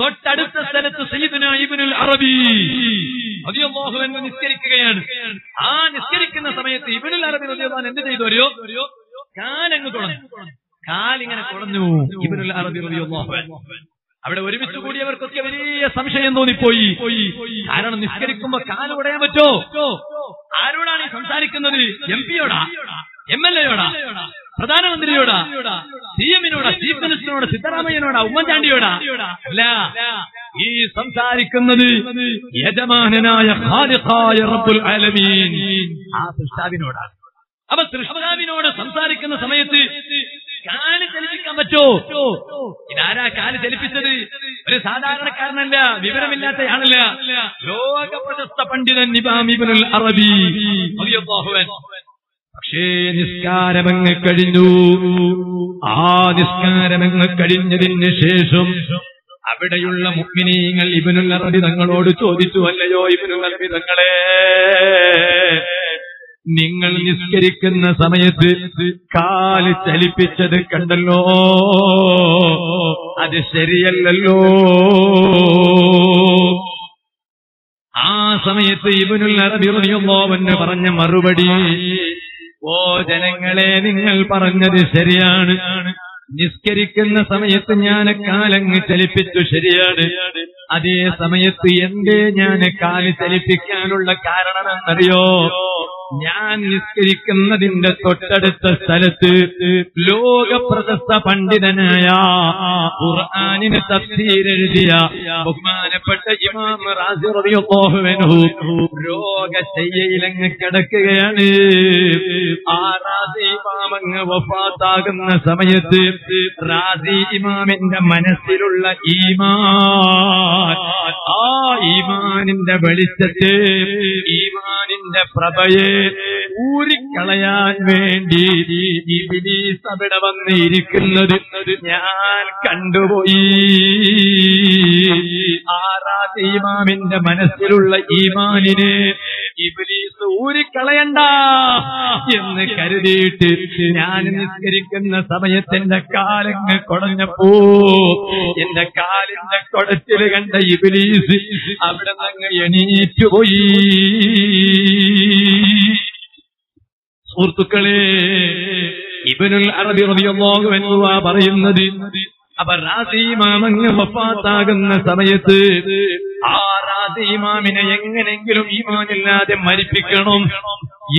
Speaker 2: തൊട്ടടുത്ത സ്ഥലത്ത് സയ്യിദുന ഇബ്നുൽ അറബി നിസ്കരിക്കുകയാണ്. ആ നിസ്കരിക്കുന്ന സമയത്ത് ഇബ്നുൽ അറബി റളിയല്ലാഹു എന്ത് ചെയ്തു അറിയോ? കാലങ്ങ് തുടങ്ങി കാലിങ്ങനെ കുടഞ്ഞു ഇബ്നുൽ അറബി റളിയല്ലാഹു അവിടെ ഒരുമിച്ച് കൂടിയവർക്കൊക്കെ വലിയ സംശയം തോന്നിപ്പോയി. കാരണം നിസ്കരിക്കുമ്പോ കാൽ ഉടയാൻ പറ്റോ? ആരോടാണ് ഈ സംസാരിക്കുന്നത്? എം പിയോടാ എം എൽ എയോടാ പ്രധാനമന്ത്രിയോടാ സി എമ്മിനോടാ ചീഫ് മിനിസ്റ്ററിനോടാ സിദ്ധരാമയ്യനോടാ ഉമ്മൻചാണ്ടിയോടാ. അല്ല ഈ സംസാരിക്കുന്നത് യജമാനനായ ഖാലിഖായ റബ്ബുൽ ആ സൃഷ്ടാവിനോടാണ് അപ്പൊ സൃഷ്ടാവിനോട് സംസാരിക്കുന്ന സമയത്ത് കാൽ ചലിപ്പിക്കാൻ പറ്റോ? ഇതാരാ കാൽ ചലിപ്പിച്ചത്? ഒരു സാധാരണക്കാരനല്ല വിവരമില്ലാത്തയാളല്ല ലോക പ്രശസ്ത പണ്ഡിതൻ അറബി പക്ഷേ നിസ്കാരമങ്ങ് കഴിഞ്ഞു. ആ നിസ്കാരമങ്ങ് കഴിഞ്ഞതിന് ശേഷം അവിടെയുള്ള മുഗ്മിനീങ്ങൾ ഇവനുള്ള അറബി തങ്ങളോട് ചോദിച്ചു അല്ലയോ ഇവനുള്ള അറബി തങ്ങളെ നിങ്ങൾ നിസ്കരിക്കുന്ന സമയത്ത് കാൽ ചലിപ്പിച്ചത് കണ്ടല്ലോ? അത് ശരിയല്ലല്ലോ? ആ സമയത്ത് ഇവനുള്ള അറബി അവന് പറഞ്ഞ മറുപടി ഓ ജനങ്ങളെ നിങ്ങൾ പറഞ്ഞത് ശരിയാണ്. നിസ്കരിക്കുന്ന സമയത്ത് ഞാൻ കാലങ്ങ് ചലിപ്പിച്ചു ശരിയാണ്. അതേ സമയത്ത് എന്തേ ഞാൻ കാൽ ചലിപ്പിക്കാനുള്ള കാരണമെന്നറിയോ? ഞാൻ നിസ്കരിക്കുന്നതിന്റെ തൊട്ടടുത്ത സ്ഥലത്ത് ലോക പ്രശസ്ത പണ്ഡിതനായ ഖുർആാനിന് തസ്തീരെഴുതിയ ബഹുമാനപ്പെട്ട ഇമാം രോഗശയ്യയിലങ്ങ് കിടക്കുകയാണ്. ആ റാസി ഇമാമങ്ങ് വഫാത്താകുന്ന സമയത്ത് റാസി ഇമാമിന്റെ മനസ്സിലുള്ള ഈമാൻ ആ ഈമാനിന്റെ വെളിച്ചത്തെ ഈമാനിന്റെ പ്രഭയെ ഊരിക്കളയാൻ വേണ്ടി അവിടെ വന്നിരിക്കുന്നത് ഞാൻ കണ്ടുപോയി. ആറാത്ത ഇമാമിന്റെ മനസ്സിലുള്ള ഈമാനിനെ ഇബിലീസ് ഊരിക്കളയണ്ട. എന്ന് കരുതിയിട്ട് ഞാൻ നിസ്കരിക്കുന്ന സമയത്ത് എന്റെ കാലങ്ങ് കുടഞ്ഞപ്പോ എന്റെ കാലിന്റെ കൊടത്തിൽ കണ്ട ഇബിലീസ് അവിടെ നിന്ന് എണീറ്റുപോയി സുഹൃത്തുക്കളെ ഇബനുൽ അറബി ആ പറയുന്നത് അപ്പൊ റാസിമാമങ്ങ് വഫാത്താകുന്ന സമയത്ത് ആ റാസിമാമിനെ എങ്ങനെങ്കിലും ഈമാനില്ലാതെ മരിപ്പിക്കണം.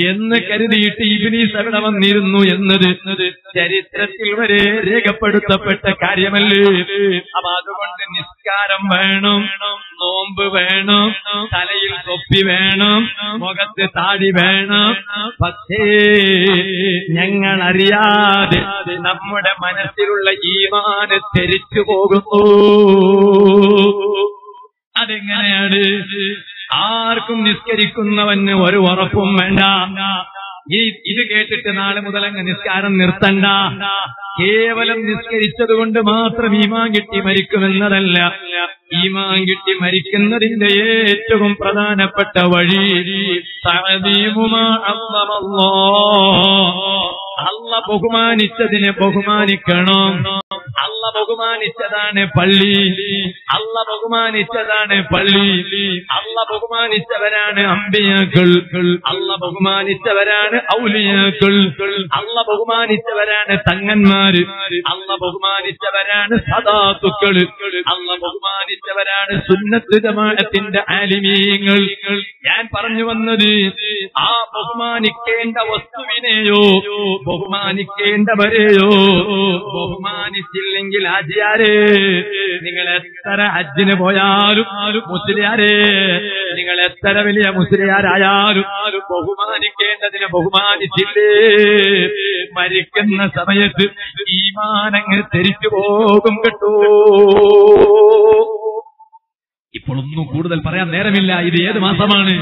Speaker 2: എന്ന് കരുതിയിട്ട് ഇബിനീസ് അവിടെ വന്നിരുന്നു എന്നത് ചരിത്രത്തിൽ വരെ രേഖപ്പെടുത്തപ്പെട്ട കാര്യമല്ലേ? അപ്പൊ അതുകൊണ്ട് നിസ്കാരം വേണം നോമ്പ് വേണം തലയിൽ തൊപ്പി വേണം മുഖത്ത് താടി വേണം. പക്ഷേ ഞങ്ങൾ അറിയാതെ നമ്മുടെ മനസ്സിലുള്ള ഈമാന് ധരിച്ചു പോകുന്നു. അതെങ്ങനെയാണ്? ആർക്കും നിസ്കരിക്കുന്നവന് ഒരു ഉറപ്പും വേണ്ട. ഈ ഇത് കേട്ടിട്ട് നാളെ മുതൽ അങ്ങ് നിസ്കാരം നിർത്തണ്ട. കേവലം നിസ്കരിച്ചത് കൊണ്ട് മാത്രം ഈമാൻ കിട്ടി മരിക്കുമെന്നതല്ല. ഈമാൻ കിട്ടി മരിക്കുന്നതിന്റെ ഏറ്റവും പ്രധാനപ്പെട്ട വഴി അല്ല ബഹുമാനിച്ചതിനെ ബഹുമാനിക്കണം. അള്ള ബഹുമാനിച്ചതാണ് പള്ളി. അള്ള ബഹുമാനിച്ചതാണ് പള്ളി. അള്ള ബഹുമാനിച്ചവരാണ് അമ്പിയാക്കൾ. അള്ള ബഹുമാനിച്ചവരാണ് ഔലിയാക്കൾ. അള്ള ബഹുമാനിച്ചവരാണ് തങ്ങന്മാര് അള്ള ബഹുമാനിച്ചവരാണ് സദാത്തുക്കൾ. അള്ള ബഹുമാനിച്ചവരാണ് സുന്നത്ത് ജമാഅത്തിന്റെ ആലിമീങ്ങൾ. ഞാൻ പറഞ്ഞു വന്നത് ആ ബഹുമാനിക്കേണ്ട വസ്തുവിനെയോ ബഹുമാനിക്കേണ്ടവരെയോ ബഹുമാനിച്ചില്ലെങ്കിൽ ആജിയാരെ നിങ്ങൾ എത്ര ഹജ്ജിന് പോയാലും മുസ്ലിയാരെ നിങ്ങൾ എത്ര വലിയ മുസ്ലിയാരായാലും ബഹുമാനിക്കേണ്ടതിനെ ബഹുമാനിച്ചില്ലേ? മരിക്കുന്ന സമയത്ത് ഈമാനങ്ങ് തിരിച്ചു പോകും കേട്ടോ. ഇപ്പോൾ ഒന്നും കൂടുതൽ പറയാൻ നേരമില്ല. ഇത് ഏത് മാസമാണ്?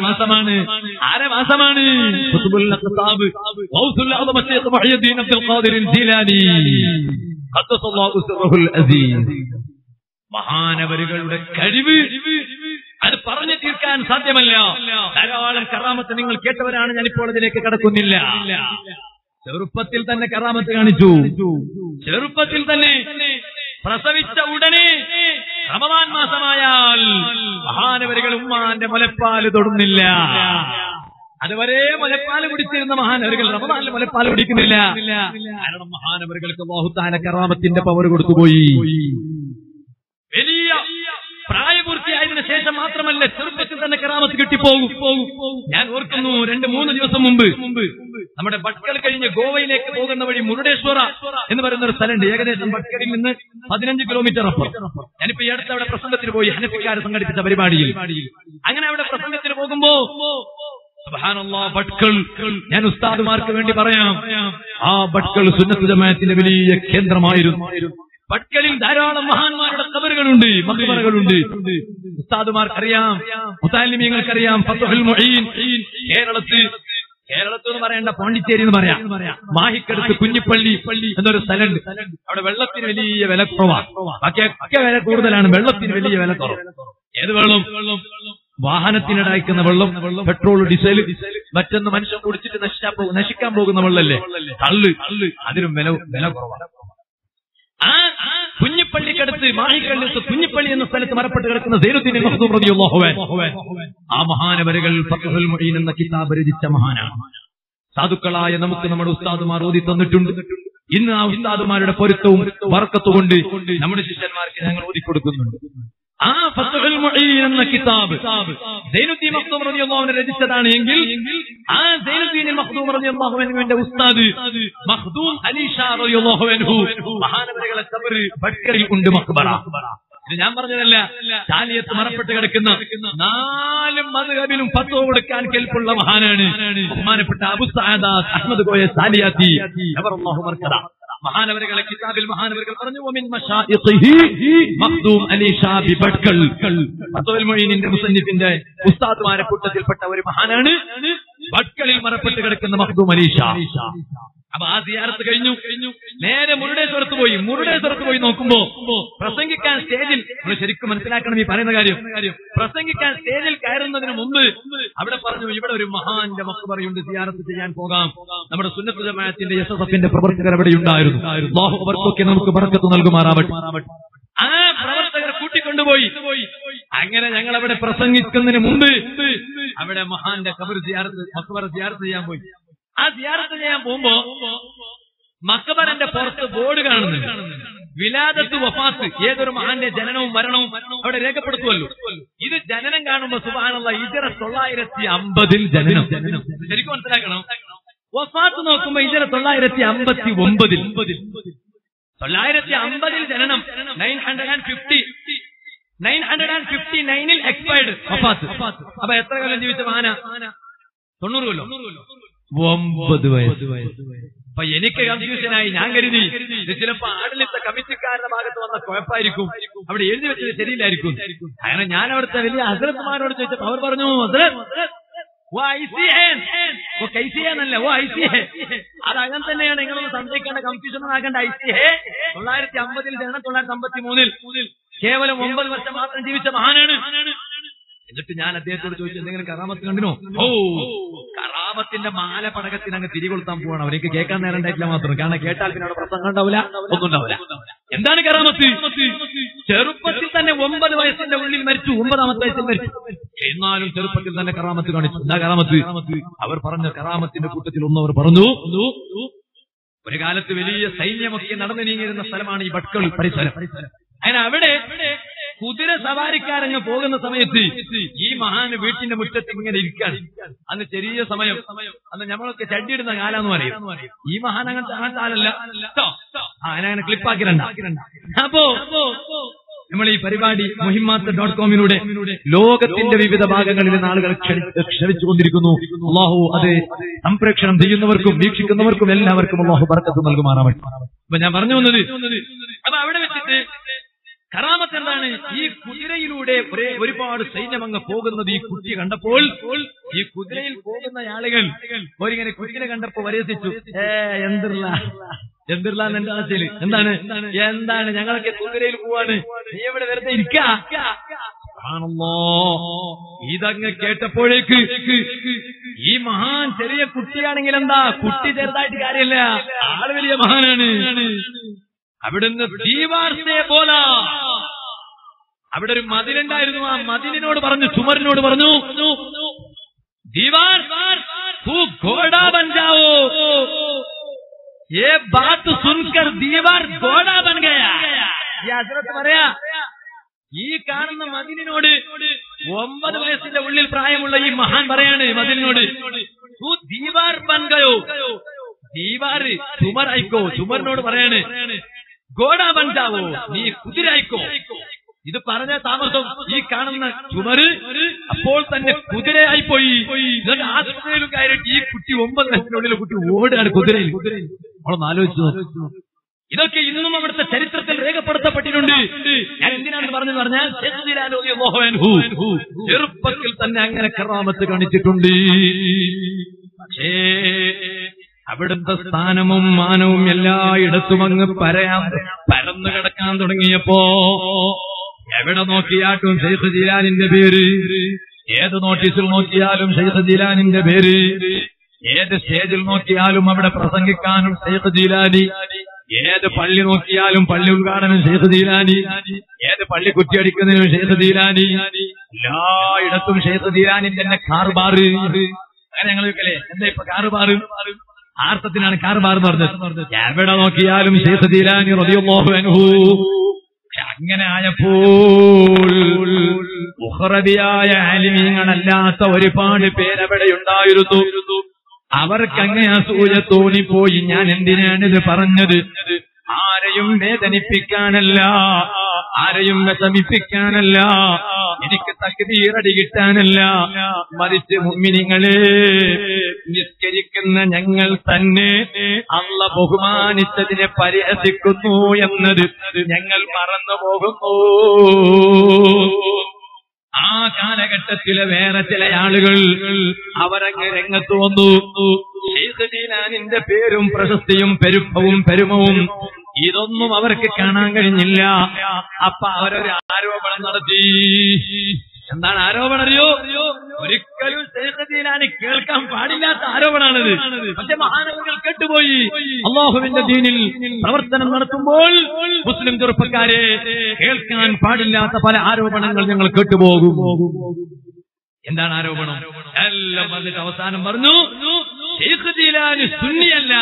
Speaker 2: മാസമാണ്. ആരെ മാസമാണ്? മഹാനവരുകളുടെ കഴിവ് അത് പറഞ്ഞു തീർക്കാൻ സാധ്യമല്ല. ധാരാളം കറാമത്ത് നിങ്ങൾ കേട്ടവരാണ്. ഞാനിപ്പോൾ അതിലേക്ക് കടക്കുന്നില്ല. ചെറുപ്പത്തിൽ തന്നെ കറാമത്ത് കാണിച്ചു. ചെറുപ്പത്തിൽ തന്നെ പ്രസവിച്ച ഉടനെ റമദാൻ മാസമായാൽ മഹാനവരികൾ ഉമ്മാന്റെ മുലപ്പാൽ തൊടുന്നില്ല. അതുവരെ മുലപ്പാൽ കുടിച്ചിരുന്ന മഹാനവരികൾ റമദാനിൽ മുലപ്പാൽ കുടിക്കുന്നില്ല. കാരണം മഹാനവരികൾക്ക് ബാഹുത്താന കറാമത്തിന്റെ പവർ കൊടുത്തുപോയി വലിയ പ്രായപൂർത്തിയായതിനു ശേഷം മാത്രമല്ല ചെറുപ്പത്തിൽ തന്നെ കറാമത്ത് കിട്ടിപ്പോകും. ഞാൻ ഓർക്കുന്നു രണ്ട് മൂന്ന് ദിവസം മുമ്പ് നമ്മുടെ ഭട്കൽ കഴിഞ്ഞ് ഗോവയിലേക്ക് പോകുന്ന വഴി മുരുടേശ്വര എന്ന് പറയുന്ന ഒരു സ്ഥലമുണ്ട്. ഏകദേശം ഭട്കലിൽ നിന്ന് പതിനഞ്ച് കിലോമീറ്റർ അപ്പുറം. ഞാനിപ്പോ ഈ അടുത്ത് അവിടെ പ്രസംഗത്തിന് പോയി ഹനപ്പിക്കാർ സംഘടിപ്പിച്ച പരിപാടിയിൽ. അങ്ങനെ അവിടെ പ്രസംഗത്തിന് പോകുമ്പോ ഞാൻ ഉസ്താദുമാർക്ക് വേണ്ടി പറയാം. ആ ഭട്കൾ സുന്നത്ത് ജമാഅത്തിന്റെ വലിയ കേന്ദ്രമായിരുന്നു. ഭട്കലിൽ ധാരാളം മഹാന്മാരുടെ കബറുകളുണ്ട് മക്ബറകളുണ്ട് ഉസ്താദുമാർക്കറിയാം മുത്താലിമീങ്ങൾക്കറിയാം കേരളത്തിൽ കേരളത്തിൽ പറയേണ്ട പോണ്ടിച്ചേരി എന്ന് പറയാം. മാഹിക്കടുത്ത് കുഞ്ഞിപ്പള്ളി പള്ളി എന്നൊരു സ്ഥലമുണ്ട്. അവിടെ വെള്ളത്തിന് വലിയ വില കുറവാണ് ബാക്കിയൊക്കെ വില കൂടുതലാണ്. വെള്ളത്തിന് വലിയ വില കുറവ് ഏത് വെള്ളം? വാഹനത്തിനിടയ്ക്കുന്ന വെള്ളം പെട്രോൾ ഡീസൽ മറ്റൊന്ന് മനുഷ്യൻ കുടിച്ചിട്ട് നശിക്കാൻ പോകും നശിക്കാൻ പോകുന്ന വെള്ളമല്ലേ കള്ള് അതിനും വില വില കുറവാണ് ആ കുഞ്ഞിപ്പള്ളിക്കടുത്ത് മാഹിക്കടുത്ത് കുഞ്ഞിപ്പള്ളി എന്ന സ്ഥലത്ത് മരപ്പെട്ട് കിടക്കുന്ന സൈനുദ്ദീൻ ആ മഹാനവരുകൾ എന്ന കിതാബ് രചിച്ച മഹാനാണ്. സാധുക്കളായ നമുക്ക് നമ്മുടെ ഉസ്താദുമാർ ഓതി തന്നിട്ടുണ്ട്. ഇന്ന് ആ ഉസ്താദുമാരുടെ പൊരുത്തവും വർക്കത്തുകൊണ്ട് നമ്മുടെ ശിഷ്യന്മാർക്ക് ഞങ്ങൾ ഓതിക്കൊടുക്കുന്നുണ്ട്. ആ ഫത്ഹുൽ മുഈൻ എന്ന കിതാബ് സൈനുദ്ദീൻ മഖ്ദൂം റളിയല്ലാഹു അൻഹു രചിച്ചതാണ് എങ്കിൽ ആ സൈനുദ്ദീൻ മഖ്ദൂം റളിയല്ലാഹു അൻഹുവിന്റെ ഉസ്താദ് മഖ്ദൂം അലി ഷാ റളിയല്ലാഹു അൻഹു മഹാനവരുകളെ ഖബർ ബക്കറിൽ ഉണ്ട് മഖ്ബറ. ഞാൻ പറഞ്ഞതല്ല ചാലിയത്ത് മറപ്പെട്ട് കിടക്കുന്ന നാല് മധുഹബിലും ഫത്വ കൊടുക്കാൻ കേൾപ്പുള്ള മഹാനാണ് ബഹുമാനപ്പെട്ട അബു സഅദാസ് അഹ്മദ് കോയ സാലിയാത്തി അല്ലാഹു മർക്കദ. മഹാനവരുകളെ കിതാബിൽ മഹാനവരുകൾ പറഞ്ഞു മഖ്ദൂം അലി ഷാബി ബി ബഡ്കൽ ഫത്വൽ മുഈനിന്റെ മുസന്നിഫിന്റെ ഉസ്താദ്മാരെ കൂട്ടത്തിൽപ്പെട്ട ഒരു മഹാനാണ് ബഡ്കളിൽ മറപ്പെട്ട് കിടക്കുന്ന മഖ്ദൂം അലി ഷാ. അപ്പൊ ആ സിയാറത്ത് കഴിഞ്ഞു. നേരെ മുരുടേശ്വരത്ത് പോയി. മുരുടേശ്വരത്ത് പോയി നോക്കുമ്പോ പ്രസംഗിക്കാൻ സ്റ്റേജിൽ നമ്മൾ ശരിക്കും മനസ്സിലാക്കണം ഈ പറയുന്ന കാര്യം. പ്രസംഗിക്കാൻ സ്റ്റേജിൽ കയറുന്നതിന് മുമ്പ് അവിടെ പറഞ്ഞു ഇവിടെ ഒരു മഹാന്റെ മക്കുപറയുണ്ട് സിയാറത്ത് ചെയ്യാൻ പോകാം. നമ്മുടെ സുന്നത്ത് ജമാഅത്തിന്റെ എഫിന്റെ പ്രവർത്തകർ അവിടെ ഉണ്ടായിരുന്നു. അല്ലാഹു അവർക്കൊക്കെ നമുക്ക് പറക്കത്ത് നൽകുമാറാവട്ടെ. ആ പ്രവർത്തകർ കൂട്ടിക്കൊണ്ടുപോയി. അങ്ങനെ ഞങ്ങൾ അവിടെ പ്രസംഗിക്കുന്നതിന് മുമ്പ് അവിടെ മഹാന്റെ കബർ സിയാറത്ത് മക്കുബർ സിയാറത്ത് ചെയ്യാൻ പോയി. ആ സിയാറത്ത് ചെയ്യാൻ പോകുമ്പോ മക്കബറന്റെ പുറത്ത് ബോർഡ് കാണുന്നുണ്ട്. വിലാദത്ത് വഫാത്ത് ഏതൊരു മഹാന്റെ ജനനവും മരണവും അവിടെ രേഖപ്പെടുത്തുമല്ലോ ഇത് ജനനം കാണുമ്പോ സുബാനുള്ള ഇതര തൊള്ളായിരത്തി അമ്പതിൽ ജനനം. ശരിക്കും മനസ്സിലാക്കണം. വഫാത്ത് നോക്കുമ്പോ ഇതര തൊള്ളായിരത്തി അമ്പത്തി ഒമ്പതിൽ തൊള്ളായിരത്തി അമ്പതിൽ ജനനം. Nine hundred and fifty. Nine hundred and fifty നയനിൽ expired അപ്പൊ എത്ര കാലം ജീവിച്ച മഹാന? തൊണ്ണൂറ് കൊല്ലം. ഒമ്പത് വയസ്സ്. അപ്പൊ എനിക്ക് കൺഫ്യൂഷനായി ഞാൻ കരുതി ഇത് ചിലപ്പോ ആടലിത്ത കമ്മിറ്റിക്കാരുടെ ഭാഗത്ത് വന്ന കുഴപ്പമായിരിക്കും. അവിടെ എഴുതി വെച്ചത് ശരിയില്ലായിരിക്കും. അങ്ങനെ ഞാൻ അവിടുത്തെ വലിയ ഹസരത്മാരോട് ചോദിച്ചപ്പോ അവർ പറഞ്ഞു ഓ സി അത് അങ്ങനെ തന്നെയാണ്. നിങ്ങളൊന്ന് സംശയിക്കേണ്ട കൺഫ്യൂഷൻ ആക്കേണ്ട. ഐ സി തൊള്ളായിരത്തി അമ്പതിൽ ജനനം തൊള്ളായിരത്തി അമ്പത്തി മൂന്നിൽ കേവലം ഒമ്പത് വർഷം മാത്രം ജീവിച്ച മഹാനാണ്. എന്നിട്ട് ഞാൻ അദ്ദേഹത്തോട് ചോദിച്ചു എന്തെങ്കിലും കറാമത്ത് കണ്ടിനോ? ഓ കറാമത്തിന്റെ മാല പടകത്തിന് അങ്ങ് തിരികൊളുത്താൻ പോവാണ്. അവർക്ക് കേൾക്കാൻ നേരം ഉണ്ടായിട്ടില്ല മാത്രം. കാരണം കേട്ടാൽ പിന്നെ അവിടെ പ്രസംഗം ഉണ്ടാവില്ല ഒന്നും ഉണ്ടാവില്ല. എന്താണ് കറാമത്ത്? ചെറുപ്പത്തിൽ തന്നെ ഒമ്പത് വയസ്സിന്റെ ഉള്ളിൽ മരിച്ചു ഒമ്പതാമത്തെ വയസ്സിൽ മരിച്ചു. എന്നാലും ചെറുപ്പത്തിൽ തന്നെ കറാമത്ത് കാണിച്ചു. എന്താ കറാമത്ത്? അവർ പറഞ്ഞ കറാമത്തിന്റെ കൂട്ടത്തിൽ ഒന്ന് അവർ പറഞ്ഞു ഒരു കാലത്ത് വലിയ സൈന്യമൊക്കെ നടന്നു നീങ്ങിയിരുന്ന സ്ഥലമാണ് ഈ ഭട്കൾ പരിസരം. അതിന് അവിടെ കുതിര സവാരിക്കാരങ്ങ് പോകുന്ന സമയത്ത് ഈ മഹാന് വീട്ടിന്റെ മുറ്റത്ത് ഇങ്ങനെ ഇരിക്കാൻ അന്ന് ചെറിയ സമയം. അന്ന് നമ്മളൊക്കെ ചട്ടിയിടുന്ന കാലാന്ന് പറയും. ഈ മഹാൻ അങ്ങനത്തെ അങ്ങനത്തെ ആളല്ല. അങ്ങനെ ക്ലിപ്പാക്കിരണ്ട അപ്പോ നമ്മൾ ഈ പരിപാടി മുഹിമാത്ത ഡോട്ട് കോമിലൂടെ ലോകത്തിന്റെ വിവിധ ഭാഗങ്ങളിൽ നിന്ന് ആളുകൾ കൊണ്ടിരിക്കുന്നു ക്ഷണിച്ചുകൊണ്ടിരിക്കുന്നു. അള്ളാഹു അത് സംപ്രേക്ഷണം ചെയ്യുന്നവർക്കും വീക്ഷിക്കുന്നവർക്കും എല്ലാവർക്കും അള്ളാഹു പറക്കത്ത് നൽകുമാറാവട്ടെ. അപ്പൊ ഞാൻ പറഞ്ഞു വന്നത് അപ്പൊ അവിടെ വെച്ചിട്ട് കറാമത്ത് എന്താണ് ഈ കുതിരയിലൂടെ ഒരുപാട് സൈന്യം അങ്ങ് പോകുന്നത് ഈ കുട്ടി കണ്ടപ്പോൾ ഈ കുതിരയിൽ പോകുന്ന ആളുകൾ ഒരിങ്ങനെ കുതിര കണ്ടപ്പോ വരയത്തിച്ചു ഏ എന്തില്ല എന്തില്ല എന്റെ ആശയിൽ എന്താണ്? എന്താണ്? ഞങ്ങളൊക്കെ കുതിരയിൽ പോവാണ്. നീ ഇവിടെ വെറുതെ ഇരിക്കാ? ഇതങ്ങ് കേട്ടപ്പോഴേക്ക് ഈ മഹാൻ ചെറിയ കുട്ടിയാണെങ്കിൽ എന്താ? കുട്ടി ചെറുതായിട്ട് കാര്യമില്ല. ആൾ വലിയ മഹാനാണ്. അവിടുന്ന് ദീവാർസേ പോല അവിടെ ഒരു മതിലുണ്ടായിരുന്നു ആ മതിലിനോട് പറഞ്ഞു ചുമരിനോട് പറഞ്ഞു ദീവാർ തൂ ഘോടാ ബൻ ജാവോ ये बात सुनकर दीवार घोड़ा बन गया ഈ ഹസ്രത്ത് പറയാ ഈ കാണുന്ന മതിലിനോട് ഒമ്പത് വയസ്സിന്റെ ഉള്ളിൽ പ്രായമുള്ള ഈ മഹാൻ പറയാണ് മതിലിനോട് തൂ ദീവാർ ബൻ ഗയോ ദീവാറ് ചുമറായിക്കോ ചുമറിനോട് പറയാണ് ഗോഡ പഞ്ചാവോ നീ കുതിരായിക്കോ? ഇത് പറഞ്ഞ താമസം ഈ കാണുന്ന ചുമര് അപ്പോൾ തന്നെ കുതിരയായി പോയി എന്നിട്ട് കയറിയിട്ട് ഈ കുട്ടി ഒമ്പത് വയസ്സിനുള്ളിൽ കുട്ടി ഓടുകയാണ് കുതിരയിൽ. ആലോചിച്ചു. ഇതൊക്കെ ഇന്നും അവിടുത്തെ ചരിത്രത്തിൽ രേഖപ്പെടുത്തപ്പെട്ടിട്ടുണ്ട്. ഞാൻ എന്തിനാണ് പറഞ്ഞു പറഞ്ഞാൽ ചെറുപ്പത്തിൽ തന്നെ അങ്ങനെ കറാമത്ത് കാണിച്ചിട്ടുണ്ട്. പക്ഷേ അവിടുത്തെ സ്ഥാനവും മാനവും എല്ലായിടത്തും അങ്ങ് പരയാൻ പരന്നു കിടക്കാൻ തുടങ്ങിയപ്പോ എവിടെ നോക്കിയാട്ടും ഷെയ്ഖ് ജീലാനിന്റെ പേര്? ഏത് നോട്ടീസിൽ നോക്കിയാലും ഷെയ്ഖ് ജീലാനിന്റെ പേര്? ഏത് സ്റ്റേജിൽ നോക്കിയാലും അവിടെ പ്രസംഗിക്കാനും ഷെയ്ഖ് ജീലാനി? ഏത് പള്ളി നോക്കിയാലും പള്ളി ഉദ്ഘാടനം ഷെയ്ഖ് ജീലാനി? ഏത് പള്ളി കുറ്റിയടിക്കുന്നതിനും ഷെയ്ഖ് ജീലാനി? എല്ലായിടത്തും ഷെയ്ഖ് ജീലാനിന്റെ തന്നെ കാർബാറ്. അങ്ങനെ ഞങ്ങൾ വെക്കലേ എന്താ ഇപ്പൊ കാർബാറ്? ആർത്ഥത്തിനാണ് കാർബാർ എന്ന് പറഞ്ഞത് എവിടെ നോക്കിയാലും ശേഷീലാനി പക്ഷെ അങ്ങനെ ആയപ്പോൾ ആലിമീങ്ങളല്ലാത്ത ഒരുപാട് പേരവിടെ ഉണ്ടായിരുന്നു. അവർക്കങ്ങനെ അസൂയ തോന്നിപ്പോയി. ഞാൻ എന്തിനാണിത് പറഞ്ഞത്? ആരെയും വേദനിപ്പിക്കാനല്ല ആരെയും വിഷമിപ്പിക്കാനല്ല എനിക്ക് തക്തീറടി കിട്ടാനല്ല. മറിച്ച് മുമ്മിനിങ്ങളെ നിസ്കരിക്കുന്ന ഞങ്ങൾ തന്നെ അള്ള ബഹുമാനിച്ചതിനെ പരിഹസിക്കുന്നു എന്നത് ഞങ്ങൾ മറന്നു പോകുന്നു. ആ കാലഘട്ടത്തിലെ വേറെ ചില ആളുകൾ അവരങ്ങ് രംഗത്ത് വന്നു. ഷെയ്ഖ് പേരും പ്രശസ്തിയും പെരുപ്പവും പെരുമവും ഇതൊന്നും അവർക്ക് കാണാൻ കഴിഞ്ഞില്ല. അപ്പൊ അവരൊരു ആരോപണം നടത്തി. എന്താണ് ആരോപണം അറിയോ? ഒരിക്കലും ഷെയ്ഖ് ജീലാനി കേൾക്കാൻ പാടില്ലാത്ത ആരോപണമാണിത്. പക്ഷെ മഹാനവങ്ങൾ കേട്ടുപോയി. അള്ളാഹുവിന്റെ ദീനിൽ പ്രവർത്തനം നടത്തുമ്പോൾ മുസ്ലിം ചെറുപ്പക്കാരെ കേൾക്കാൻ പാടില്ലാത്ത പല ആരോപണങ്ങൾ ഞങ്ങൾ കേട്ടുപോകും. എന്താണ് ആരോപണം? എല്ലാം വന്നിട്ട് അവസാനം പറഞ്ഞു ഷെയ്ഖ് സുന്നിയല്ല.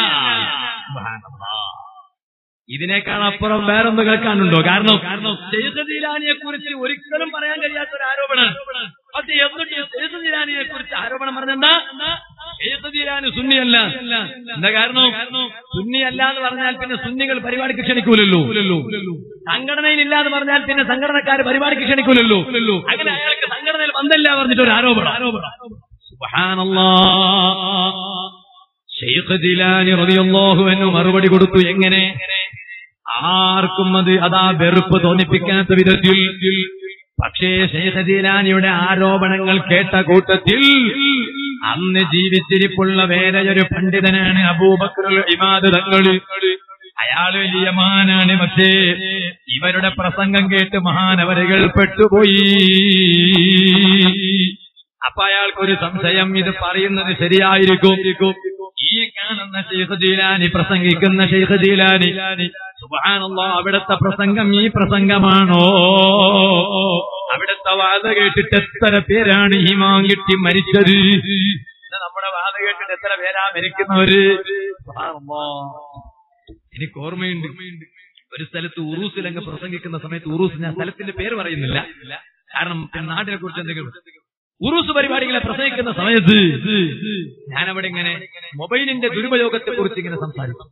Speaker 2: ഇതിനേക്കാൾ അപ്പുറം വേറൊന്ന് കേൾക്കാനുണ്ടോ? കാരണം ജീലാനിയെ കുറിച്ച് ഒരിക്കലും പറയാൻ കഴിയാത്ത ഒരു ആരോപണം. പക്ഷെ എന്നിട്ട് ഷെയ്ഖ് ജീലാനിയെ കുറിച്ച് ആരോപണം പറഞ്ഞെന്താ? ഷെയ്ഖ് ജീലാനി സുന്നിയല്ല. എന്താ കാരണം? സുന്നിയല്ല എന്ന് പറഞ്ഞാൽ പിന്നെ സുന്നികൾ പരിപാടിക്ക് ക്ഷണിക്കൂലല്ലോ. സംഘടനയിൽ ഇല്ലാന്ന് പറഞ്ഞാൽ പിന്നെ സംഘടനക്കാർ പരിപാടിക്ക് ക്ഷണിക്കൂലല്ലോ. അങ്ങനെ അയാൾക്ക് സംഘടനയിൽ വന്നില്ല പറഞ്ഞിട്ട് ഒരു ആരോപണം. ആരോപണം സുബ്ഹാനല്ലാഹ് ഷെയ്ഖ് ജിലാനി റളിയല്ലാഹു അൻഹു മറുപടി കൊടുത്തു. എങ്ങനെ? ആർക്കും അത് അതാ വെറുപ്പ് തോന്നിപ്പിക്കാത്ത വിധത്തിൽ. പക്ഷേ ഷെയ്ഖ് ജിലാനിയുടെ ആരോപണങ്ങൾ കേട്ട കൂട്ടത്തിൽ അന്ന് ജീവിച്ചിരിപ്പുള്ള വേറെയൊരു പണ്ഡിതനാണ് അബൂബക്കറുൽ ഇമാദ് തങ്ങൾ അയാൾ യമാനാണ് പക്ഷേ ഇവരുടെ പ്രസംഗം കേട്ട് മഹാനവരകൾ പെട്ടുപോയി. അപ്പൊ അയാൾക്കൊരു സംശയം ഇത് പറയുന്നത് ശരിയായിരിക്കും. ഈ കാണുന്ന ഷെയ്ഖ് ജീലാനി പ്രസംഗിക്കുന്ന ഷെയ്ഖ് ജീലാനി സുബാനുള്ള അവിടുത്തെ പ്രസംഗം ഈ പ്രസംഗമാണോ? അവിടുത്തെ വാത കേട്ടിട്ട് എത്ര പേരാണ് ഈ മാങ്ങിട്ടി മരിച്ചത്? നമ്മുടെ വാത കേട്ടിട്ട് എത്ര പേരാ മരിക്കുന്നവര്. എനിക്ക് ഓർമ്മയുണ്ട്. ഒരു സ്ഥലത്ത് ഉറൂസിൽ അങ്ങ് പ്രസംഗിക്കുന്ന സമയത്ത് ഉറൂസ് ഞാൻ സ്ഥലത്തിന്റെ പേര് പറയുന്നില്ല. കാരണം നാടിനെ കുറിച്ച് എന്തെങ്കിലും ഉറൂസ് പരിപാടികളെ പ്രസംഗിക്കുന്ന സമയത്ത് ഞാനവിടെ ഇങ്ങനെ മൊബൈലിന്റെ ദുരുപയോഗത്തെ കുറിച്ച് ഇങ്ങനെ സംസാരിച്ചു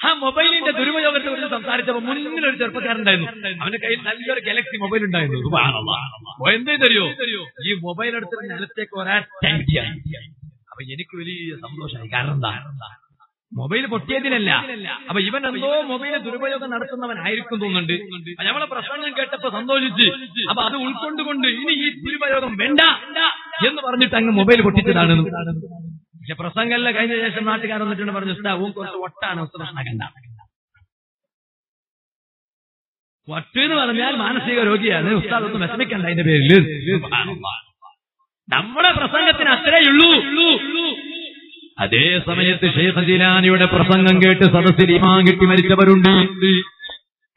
Speaker 2: ആ മൊബൈലിന്റെ ദുരുപയോഗത്തെ കുറിച്ച് സംസാരിച്ചപ്പോ മുന്നിൽ ഒരു ചെറുപ്പക്കാരുണ്ടായിരുന്നു അവന്റെ കയ്യിൽ നല്ലൊരു ഗാലക്സി മൊബൈൽ ഉണ്ടായിരുന്നു. എന്തേ തരുമോ ഈ മൊബൈൽ എടുത്തിട്ട് നിലത്തേക്ക് ഒരാൾ അപ്പൊ എനിക്ക് വലിയ സന്തോഷമായി. കാരണം എന്താ? മൊബൈൽ പൊട്ടിയതിനല്ല. അപ്പൊ ഇവൻ എന്തോ മൊബൈൽ ദുരുപയോഗം നടത്തുന്നവനായിരിക്കും തോന്നുന്നുണ്ട്. നമ്മളെ പ്രസംഗം കേട്ടപ്പോ സന്തോഷിച്ച്. അപ്പൊ അത് ഉൾക്കൊണ്ടുകൊണ്ട് ഇനി ഈ ദുരുപയോഗം വേണ്ട എന്ന് പറഞ്ഞിട്ട് അങ്ങ് മൊബൈൽ പൊട്ടിച്ചതാണ്. പക്ഷെ പ്രസംഗമല്ല കഴിഞ്ഞ ശേഷം നാട്ടുകാർ വന്നിട്ടുണ്ട് പറഞ്ഞു ഉസ്താവും കുറച്ച് ഒട്ടാണ് ഉസ്താകണ്ട വട്ട് എന്ന് പറഞ്ഞാൽ മാനസിക രോഗിയാണ്. ഉസ്താദ് ഒന്നും വിഷമിക്കണ്ട അതിന്റെ പേരിൽ. നമ്മുടെ പ്രസംഗത്തിന് അത്രയുള്ളൂ അതേ സമയത്ത് ഷെയ്ഖ് ജിലാനിയുടെ പ്രസംഗം കേട്ട് സദസ്സിൽ ഇമാം കിട്ടി മരിച്ചവരുണ്ട്.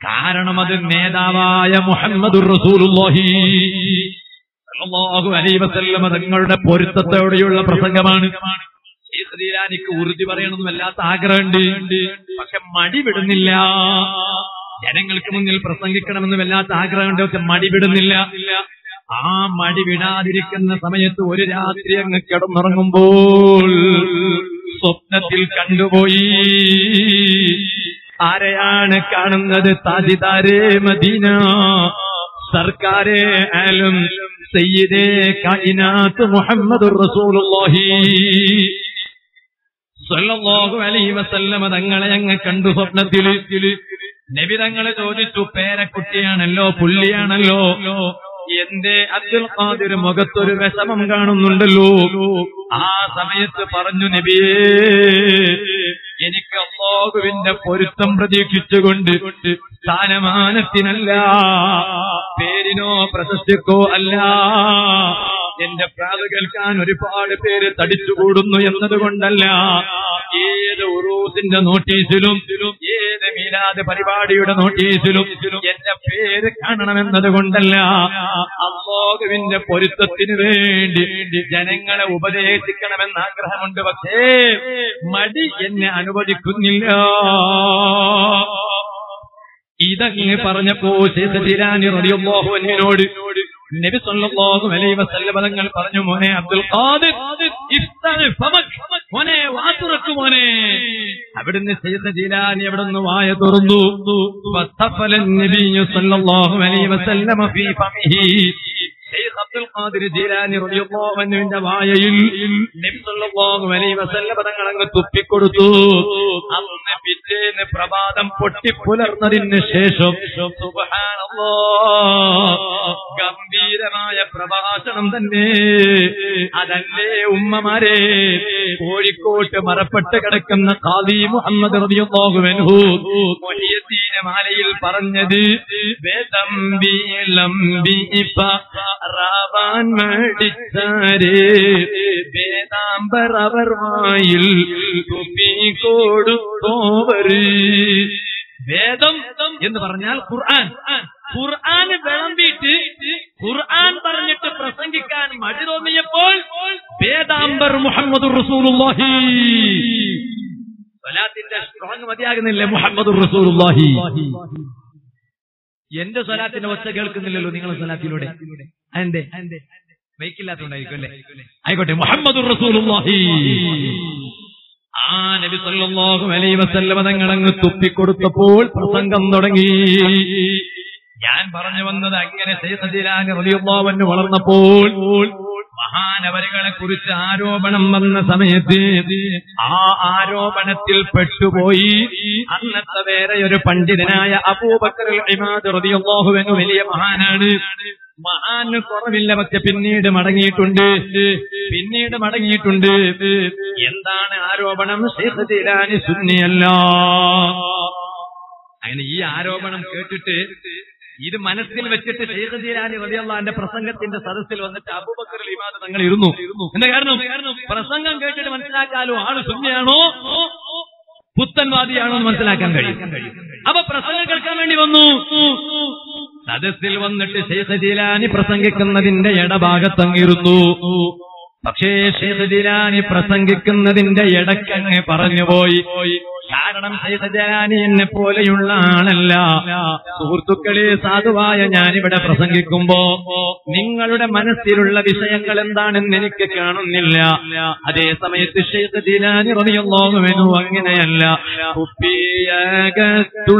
Speaker 2: കാരണം അത് നേതാവായ മുഹമ്മദ് റസൂലുള്ളാഹി സല്ലല്ലാഹു അലൈഹി വസല്ലമ തങ്ങളുടെ പൊരുത്തത്തോടെയുള്ള പ്രസംഗമാണ്. ഷെയ്ഖ് ജിലാനിക്ക് ഉറുതി പറയണമെന്ന് വല്ലാത്ത ആഗ്രഹമുണ്ട്. പക്ഷെ മടി വിടുന്നില്ല ജനങ്ങൾക്ക് മുന്നിൽ പ്രസംഗിക്കണമെന്ന് വല്ലാത്ത ആഗ്രഹമുണ്ട്. പക്ഷെ മടി വിടുന്നില്ല ആ മടി വിടാതിരിക്കുന്ന സമയത്ത് ഒരു രാത്രി അങ്ങ് കിടന്നുറങ്ങുമ്പോൾ സ്വപ്നത്തിൽ കണ്ടുപോയി. ആരെയാണ് കാണുന്നത്? താജിതാരേ മദീന. സർക്കാരെ ആലും സയ്യിദേ കായിനാത്ത് മുഹമ്മദ് റസൂലുള്ളാഹി. സല്ലല്ലാഹു അലൈഹി വസല്ലമ തങ്ങളെ അങ്ങ് കണ്ടു സ്വപ്നത്തിൽ നബി തങ്ങളെ ചോദിച്ചു പേരക്കുട്ടിയാണല്ലോ പുള്ളിയാണല്ലോ എന്റെ അബ്ദുൽ ഖാദിർ മുഖത്തൊരു വിഷമം കാണുന്നുണ്ടല്ലോ? ആ സമയത്ത് പറഞ്ഞു നബിയേ എനിക്ക് അള്ളാഹുവിന്റെ പൊരുത്തം പ്രതീക്ഷിച്ചുകൊണ്ട് സ്ഥാനമാനത്തിനല്ല പേരിനോ പ്രശസ്തിക്കോ അല്ല. എന്റെ പ്രാത് കേൾക്കാൻ ഒരുപാട് പേര് തടിച്ചുകൂടുന്നു എന്നതുകൊണ്ടല്ല ഏത് ഉറൂസിന്റെ നോട്ടീസിലും മീലാദ് പരിപാടിയുടെ നോട്ടീസിലും എന്റെ പേര് കാണണമെന്നത് കൊണ്ടല്ല അള്ളാഹുവിന്റെ പൊരുത്തത്തിന് വേണ്ടി ജനങ്ങളെ ഉപദേശിക്കണമെന്ന് ആഗ്രഹമുണ്ട്. പക്ഷേ മടി എന്നെ അനുവദിക്കുന്നില്ല. ഇതങ്ങനെ പറഞ്ഞപ്പോ ശേഷ റളിയല്ലാഹു അൻഹുവിനോട് നബി സല്ലല്ലാഹു അലൈഹി വസല്ലം തങ്ങൾ പറഞ്ഞു മോനെ അബ്ദുൽ ഖാദിർ ഇഫ്തഹ് ഫമക് മോനെ വാ തുറക്കു മോനെ. അവിടുന്ന് സയ്യിദ് ജീലാനി അവിടുന്ന് വായ തുറന്നു. ഫത്തഫല നബി സല്ലല്ലാഹു അലൈഹി വസല്ലം ഫീ ഫമിഹി. അബ്ദുൽ ഖാദിർ ജീലാനി നബി അങ്ങ് തുപ്പിക്കൊടുത്തു. അന്ന് പിറ്റേന്ന് പ്രഭാതം പൊട്ടിപ്പുലർന്നതിന് ശേഷം സുബ്ഹാനല്ലാഹ് ഗംഭീരമായ പ്രഭാഷണം തന്നെ. അതല്ലേ ഉമ്മമാരെ? കോഴിക്കോട്ട് മറപ്പെട്ട് കിടക്കുന്ന ഖാദി മുഹമ്മദ് റളിയല്ലാഹു അൻഹു മാലയിൽ പറഞ്ഞത് വേദംബി ലംബി റാവാൻ മടിച്ചാരേ വേദാംബർ അവർ വായിൽ കൊടുത്തോവര് വേദം എന്ന് പറഞ്ഞാൽ ഖുർആൻ. ഖുർആൻ വിളമ്പിയിട്ട് ഖുർആൻ പറഞ്ഞിട്ട് പ്രസംഗിക്കാൻ മടി തോന്നിയപ്പോൾ വേദാംബർ മുഹമ്മദ് റസൂലുള്ളാഹി. സ്വലാത്തിന്റെ സ്ട്രോങ് മതിയാകുന്നില്ലേ മുഹമ്മദ് റസൂലുള്ളാഹി? എന്റെ സ്വലാത്തിന്റെ ഒച്ച കേൾക്കുന്നില്ലല്ലോ നിങ്ങളെ സ്വലാത്തിലൂടെ. അതെന്തേ? മൈക്കില്ലാത്തോണ്ടായിരിക്കും അല്ലേ? ആയിക്കോട്ടെ മുഹമ്മദ് ആ നബി സല്ലല്ലാഹു അലൈഹി വസല്ലമ തങ്ങൾ അങ്ങ് തുപ്പിക്കൊടുത്തപ്പോൾ പ്രസംഗം തുടങ്ങി. ഞാൻ പറഞ്ഞു വന്നത് അങ്ങനെ റളിയല്ലാഹു വളർന്നപ്പോൾ മഹാനവരുകളെ കുറിച്ച് ആരോപണം വന്ന സമയത്ത് ആ ആരോപണത്തിൽ പെട്ടുപോയി. അന്നത്തെ വേറെ ഒരു പണ്ഡിതനായ അബൂബക്കർ വലിയ മഹാനാണ്. മഹാന് കുറവില്ല പക്ഷെ പിന്നീട് മടങ്ങിയിട്ടുണ്ട്. പിന്നീട് മടങ്ങിയിട്ടുണ്ട്. എന്താണ് ആരോപണം? ജീലാനി സുന്നിയല്ല അങ്ങനെ ഈ ആരോപണം കേട്ടിട്ട് ഇത് മനസ്സിൽ വെച്ചിട്ട് ജീലാനി റളിയല്ലാഹുവിന്റെ പ്രസംഗത്തിന്റെ സദസ്സിൽ വന്നിട്ട് അബൂബക്കർ ഇമാദ് തങ്ങൾ ഇരുന്നു എന്താ കാരണം? പ്രസംഗം കേട്ടിട്ട് മനസ്സിലാക്കാലോ ആൾ സുന്നിയാണോ? പുത്തൻവാദിയാണോ എന്ന് മനസ്സിലാക്കാൻ കഴിയും. അപ്പൊ പ്രസംഗം കേൾക്കാൻ വേണ്ടി വന്നു. സദസ്സിൽ വന്നിട്ട് ഷെയ്ഖ് ജിലാനി പ്രസംഗിക്കുന്നതിന്റെ ഇടഭാഗത്തങ്ങിരുന്നു. പക്ഷേ ഷെയ്ഖ് ജിലാനി പ്രസംഗിക്കുന്നതിന്റെ ഇടക്കങ്ങ് പറഞ്ഞുപോയി. കാരണം എന്നെ പോലെയുള്ള ആളല്ല. സുഹൃത്തുക്കളെ സാധുവായ ഞാനിവിടെ പ്രസംഗിക്കുമ്പോ നിങ്ങളുടെ മനസ്സിലുള്ള വിഷയങ്ങൾ എന്താണെന്ന് എനിക്ക് കാണുന്നില്ല. അതേ സമയത്ത് ഷെയ്ഖ് ജിലാനി റളിയല്ലാഹു അങ്ങനെയല്ല. കുപ്പിയകത്തുള്ള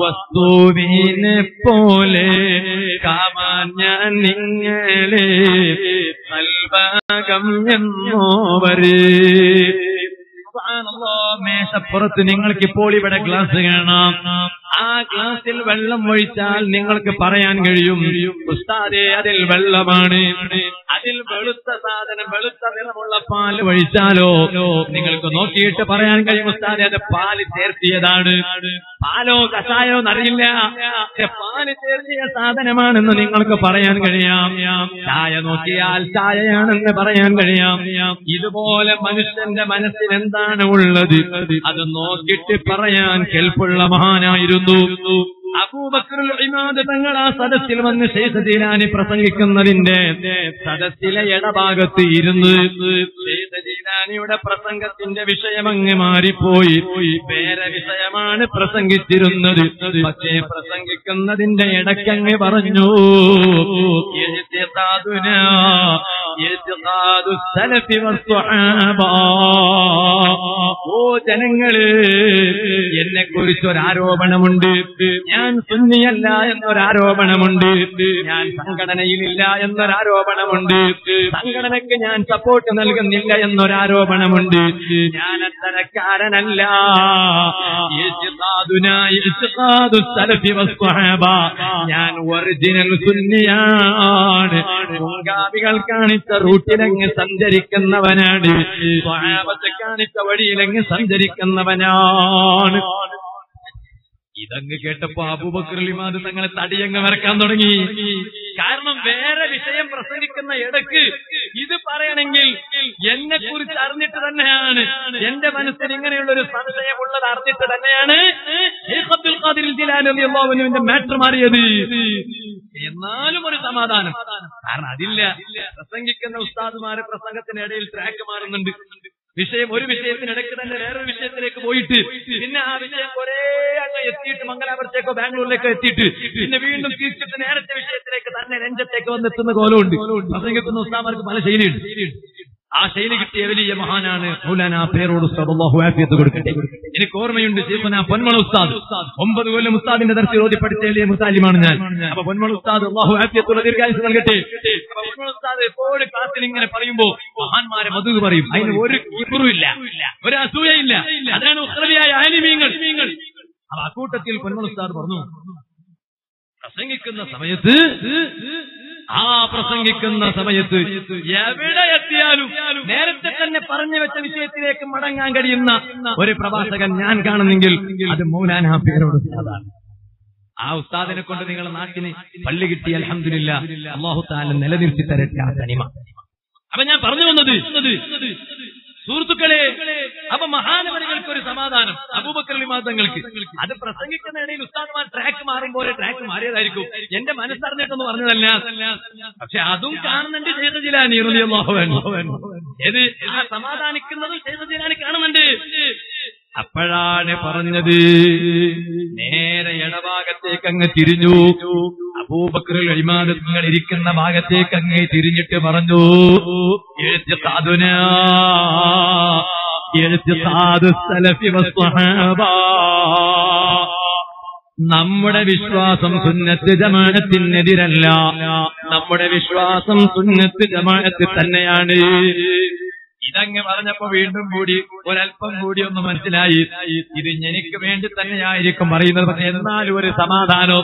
Speaker 2: വസ്തുവിനെ പോലെ കാമാൻ ഞാൻ നിങ്ങളെ നൽഭാഗം എന്നോവര്. മേശപ്പുറത്ത് നിങ്ങൾക്ക് ഇപ്പോൾ ഇവിടെ ഗ്ലാസ് കാണാം. ആ ഗ്ലാസിൽ വെള്ളം ഒഴിച്ചാൽ നിങ്ങൾക്ക് പറയാൻ കഴിയും ഉസ്താദേ അതിൽ വെള്ളമാണ്. അതിൽ വെളുത്ത സാധനം വെളുത്ത നിറമുള്ള പാൽ ഒഴിച്ചാലോ? നിങ്ങൾക്ക് നോക്കിയിട്ട് പറയാൻ കഴിയും ഉസ്താദെ അത് പാൽ ചേർത്തിയതാണ്. പാലോ കഷായോ എന്നറിയില്ല. പാൽ ചേർത്തിയ സാധനമാണെന്ന് നിങ്ങൾക്ക് പറയാൻ കഴിയാം. ചായ നോക്കിയാൽ ചായയാണെന്ന് പറയാൻ കഴിയാം. ഇതുപോലെ മനുഷ്യന്റെ മനസ്സിൽ എന്താണ് ഉള്ളത്? അത് നോക്കിയിട്ട് പറയാൻ കെൽപ്പുള്ള മഹാനായിരുന്നു. ഇമാദ് തങ്ങൾ ആ സദസ്സിൽ വന്ന് ശേഷ ജീലാനി പ്രസംഗിക്കുന്നതിന്റെ സദസ്സിലെ ഇടഭാഗത്ത് ഇരുന്ന് ശേഷ പ്രസംഗത്തിന്റെ വിഷയം അങ്ങ് മാറിപ്പോയി. വേറെ വിഷയമാണ് പ്രസംഗിച്ചിരുന്നത്. പക്ഷേ പ്രസംഗിക്കുന്നതിന്റെ ഇടയ്ക്കങ്ങ് പറഞ്ഞു. ഓ ജനങ്ങൾ എന്നെ കുറിച്ച് ഒരു ആരോപണമുണ്ട്. ഞാൻ സുന്നിയല്ല എന്നൊരാരോപണമുണ്ട് ഞാൻ സംഘടനയിലില്ല എന്നൊരാരോപണമുണ്ട് സംഘടനയ്ക്ക് ഞാൻ സപ്പോർട്ട് നൽകുന്നില്ല എന്നൊരാരോപണമുണ്ട് സലഫി വസ്സുഹാബ. ഞാൻ ഒറിജിനൽ സുന്നിയാണ്. കാണിച്ച റൂട്ടിലങ്ങ് സഞ്ചരിക്കുന്നവനാണ്. കാണിച്ച വഴിയിലങ്ങ് സഞ്ചരിക്കുന്നവനാണ്. ഇതങ്ങ് കേട്ടപ്പോ അബൂബക്രലിമാർ തങ്ങളെ തടിയങ്ങ് വരക്കാൻ തുടങ്ങി. കാരണം വേറെ വിഷയം പ്രസംഗിക്കുന്ന ഇടയ്ക്ക് ഇത് പറയണമെങ്കിൽ എന്നെ കുറിച്ച് അറിഞ്ഞിട്ട് തന്നെയാണ്. എന്റെ മനസ്സിൽ ഇങ്ങനെയുള്ള ഒരു സംശയമുള്ളത് അറിഞ്ഞിട്ട് തന്നെയാണ്. അബ്ദുൽ ഖാദിർ അൻഹുവിന്റെ മാറ്റർ മാറിയത്. എന്നാലും ഒരു സമാധാനം. കാരണം അതില്ല. പ്രസംഗിക്കുന്ന ഉസ്താദുമാരെ പ്രസംഗത്തിനിടയിൽ ട്രാക്ക് മാറുന്നുണ്ട്. വിഷയം ഒരു വിഷയത്തിനിടയ്ക്ക് തന്നെ വേറൊരു വിഷയത്തിലേക്ക് പോയിട്ട് പിന്നെ ആ വിഷയം കൊറേ അങ്ങ് എത്തിയിട്ട് മംഗലാപുരത്തേക്കോ ബാംഗ്ലൂരിലേക്കോ എത്തിയിട്ട് പിന്നെ വീണ്ടും തിരിച്ചിട്ട് നേരത്തെ വിഷയത്തിലേക്ക് തന്നെ രഞ്ജത്തേക്ക് വന്നെത്തുന്ന കോലമുണ്ട്. അതെങ്കിൽ ഉസ്താമാർക്ക് പല ശൈലിയുണ്ട്. ആ ശൈലി കിട്ടിയ വലിയ മഹാനാണ് മൗലാന പേരോട് അള്ളാഹു ആഫിയത്ത് കൊടുക്കട്ടെ. എനിക്ക് ഓർമ്മയുണ്ട് ശീഫന പൊന്മള ഉസ്താദ്. ഒമ്പത് കൊല്ലം ഉസ്താദിന്റെ ദർശനം ഓതി പഠിച്ച വലിയ മുസാലിമാണ് ഞാൻ. അപ്പൊ പൊന്മള ഉസ്താദ് അള്ളാഹു ആഫിയത്തുള്ള ദീർഘായുസ് നൽകട്ടെ. പൊന്മള ഉസ്താദ് എപ്പോഴും ക്ലാസ്സിൽ ഇങ്ങനെ പറയുമ്പോ മഹാന്മാരെ മധു പറയും. അതിന് ഒരു ഇല്ല. ഒരു അസൂയയില്ല അതാണ് ഉഹ്രവിയായ ആലിമീങ്ങൾ. അപ്പൊ അക്കൂട്ടത്തിൽ പൊന്മള ഉസ്താദ് പറഞ്ഞു പ്രസംഗിക്കുന്ന സമയത്ത് ആ പ്രസംഗിക്കുന്ന സമയത്ത് എവിടെ എത്തിയാലും നേരത്തെ തന്നെ പറഞ്ഞു വെച്ച വിഷയത്തിലേക്ക് മടങ്ങാൻ കഴിയുന്ന ഒരു പ്രഭാഷകൻ ഞാൻ കാണുന്നെങ്കിൽ അത് മൗലാന പേരോട് ആ ഉസ്താദിനെ കൊണ്ട് നിങ്ങൾ നാട്ടിന് പള്ളി കിട്ടി അലഹമില്ല അള്ളാഹു താല നിലനിർത്തി തരട്ടെ ആ തനിമ. അപ്പൊ ഞാൻ പറഞ്ഞു വന്നത് സുഹൃത്തുക്കളെ അപ്പൊ മഹാനവനികൾക്ക് ഒരു സമാധാനം അബൂബക്കലിമാതങ്ങൾക്ക് അത് പ്രസംഗിക്കുന്ന ഇടയിൽ ഉസ്താദ്മാർ ട്രാക്ക് മാറുമ്പോൾ ട്രാക്ക് മാറിയതായിരിക്കും. എന്റെ മനസ്സറിഞ്ഞിട്ടൊന്ന് പറഞ്ഞതല്ല. പക്ഷെ അതും കാണുന്നുണ്ട് ചെയ്ത ജിലാനി ഏത്? ആ സമാധാനിക്കുന്നതും ചെയ്ത കാണുന്നുണ്ട്. അപ്പോഴാണ് പറഞ്ഞത്. നേരെ ഇടഭാഗത്തേക്ക് അങ്ങ് തിരിഞ്ഞു. അബൂബക്കർ അഴിമാനങ്ങൾ ഇരിക്കുന്ന ഭാഗത്തേക്ക് അങ്ങ് തിരിഞ്ഞിട്ട് പറഞ്ഞു എഴുത്ത് സാധുന എഴുത്ത് സാധു സലഫി നമ്മുടെ വിശ്വാസം സുന്നത്ത് ജമാനത്തിനെതിരല്ല നമ്മുടെ വിശ്വാസം സുന്നത്ത് ജമാനത്ത് തന്നെയാണ്. ഇതങ്ങ് പറഞ്ഞപ്പോ വീണ്ടും കൂടി ഒരല്പം കൂടി ഒന്ന് മനസ്സിലായി. ഇത് എനിക്ക് വേണ്ടി തന്നെയായിരിക്കും പറയുന്നത്. എന്നാലും ഒരു സമാധാനോ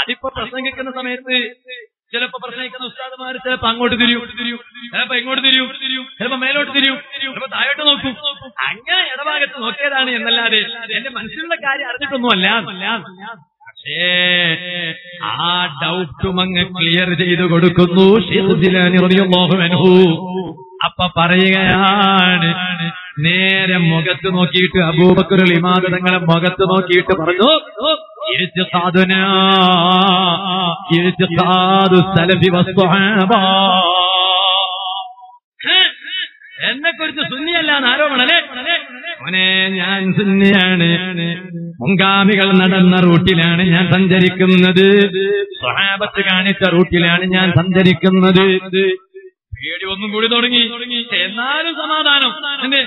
Speaker 2: അതിപ്പോ പ്രസംഗിക്കുന്ന സമയത്ത് ചിലപ്പോ പ്രസംഗിക്കുന്ന ഉസ്താദുമാർ ചിലപ്പോ അങ്ങോട്ട് തിരിയും. ചിലപ്പോ ഇങ്ങോട്ട് തിരിയും. ചിലപ്പോ മേലോട്ട് തിരിയും. ചിലപ്പോ താഴോട്ട് നോക്കും. അങ്ങനെ ഇടഭാഗത്ത് നോക്കിയതാണ് എന്നല്ലാതെ എന്റെ മനസ്സിലുള്ള കാര്യം അറിഞ്ഞിട്ടൊന്നുമല്ല. പക്ഷേ ആ ഡൗട്ടും അങ്ങ് ക്ലിയർ ചെയ്തു കൊടുക്കുന്നു. അപ്പ പറയുകയാണ് നേരെ മുഖത്ത് നോക്കിയിട്ട് അബൂബക്കർ ഇമാദ തങ്ങളെ മുഖത്ത് നോക്കിയിട്ട് പറഞ്ഞു ഇഴ്ത്തിഖാദുന സാധു സലഫി വസ്തു എന്നെ കുറിച്ച് സുന്നിയല്ല ആരോപണല്ലേ? മോനെ ഞാൻ സുന്നിയാണ്. മുൻഗാമികൾ നടന്ന റൂട്ടിലാണ് ഞാൻ സഞ്ചരിക്കുന്നത്. സ്വഹാബത്ത് കാണിച്ച റൂട്ടിലാണ് ഞാൻ സഞ്ചരിക്കുന്നത്. പേടി ഒന്നും കൂടി തുടങ്ങി. എന്നാലും സമാധാനം. എന്തേ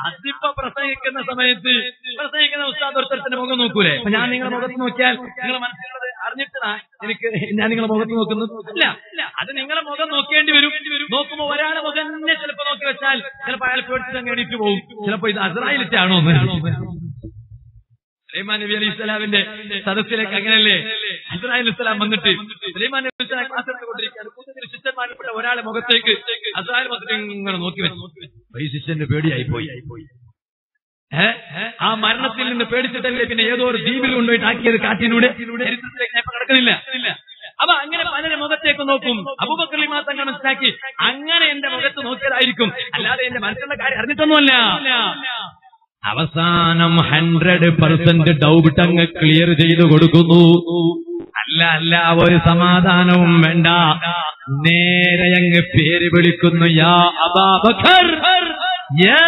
Speaker 2: അതിപ്പോ പ്രസംഗിക്കുന്ന സമയത്ത് പ്രസംഗിക്കുന്ന ഉസ്താദ് ഒരുത്തരത്തിന്റെ മുഖം നോക്കൂലേ? അപ്പൊ ഞാൻ നിങ്ങളുടെ മുഖത്ത് നോക്കിയാൽ നിങ്ങളുടെ മനസ്സിലുള്ളത് അറിഞ്ഞിട്ടാ എനിക്ക് ഞാൻ നിങ്ങളുടെ മുഖത്ത് നോക്കുന്നത്? ഇല്ല അത് നിങ്ങളുടെ മുഖം നോക്കേണ്ടി വരും. നോക്കുമ്പോ ഒരാളെ മുഖം തന്നെ ചിലപ്പോ നോക്കി വെച്ചാൽ ചിലപ്പോ അയാൾ പേടിച്ചിട്ട് അങ്ങ് എണീറ്റ് പോകും. ചിലപ്പോ ഇത് അസറായിലിട്ടാണോ സുലൈമാൻ നബി അലി ഇസ്ലാമിന്റെ സദസ്സിലേക്ക് അങ്ങനെയല്ലേ? അസറായി ഇസ്ലാം വന്നിട്ട് സുലൈമാൻ നബി ഇസ്ലാം ക്ലാസ് എടുത്തുകൊണ്ടിരിക്കുകയാണ് കൂട്ടത്തിൽ ശിഷ്യന്മാരിൽപ്പെട്ട ഒരാളെ മുഖത്തേക്ക് അസറായി വന്നിട്ട് ഇങ്ങനെ നോക്കി വെച്ചു. ഈ ശിഷ്യന്റെ പേടിയായി പോയി ആ മരണത്തിൽ നിന്ന് പേടിച്ചിട്ടല്ലേ പിന്നെ ഏതോ ഒരു ദ്വീപിൽ കൊണ്ടുപോയിട്ട് ആക്കിയത് കാറ്റിനൂടെ കിടക്കുന്നില്ല. അപ്പൊ അങ്ങനെ പലരെ മുഖത്തേക്ക് നോക്കും. അബൂബക്കർ മാത്രം മനസ്സിലാക്കി അങ്ങനെ എന്റെ മുഖത്ത് നോക്കിയതായിരിക്കും. അല്ലാതെ എന്റെ മനസ്സിലുള്ള കാര്യം അറിഞ്ഞിട്ടൊന്നുമല്ല. അവസാനം ഹൺഡ്രഡ് പെർസെന്റ് ഡൗട്ട് അങ്ങ് ക്ലിയർ ചെയ്തു കൊടുക്കുന്നു. അല്ല അല്ല ഒരു സമാധാനവും വേണ്ട. നേരെ അങ്ങ് പേര് വിളിക്കുന്നു യാ യാ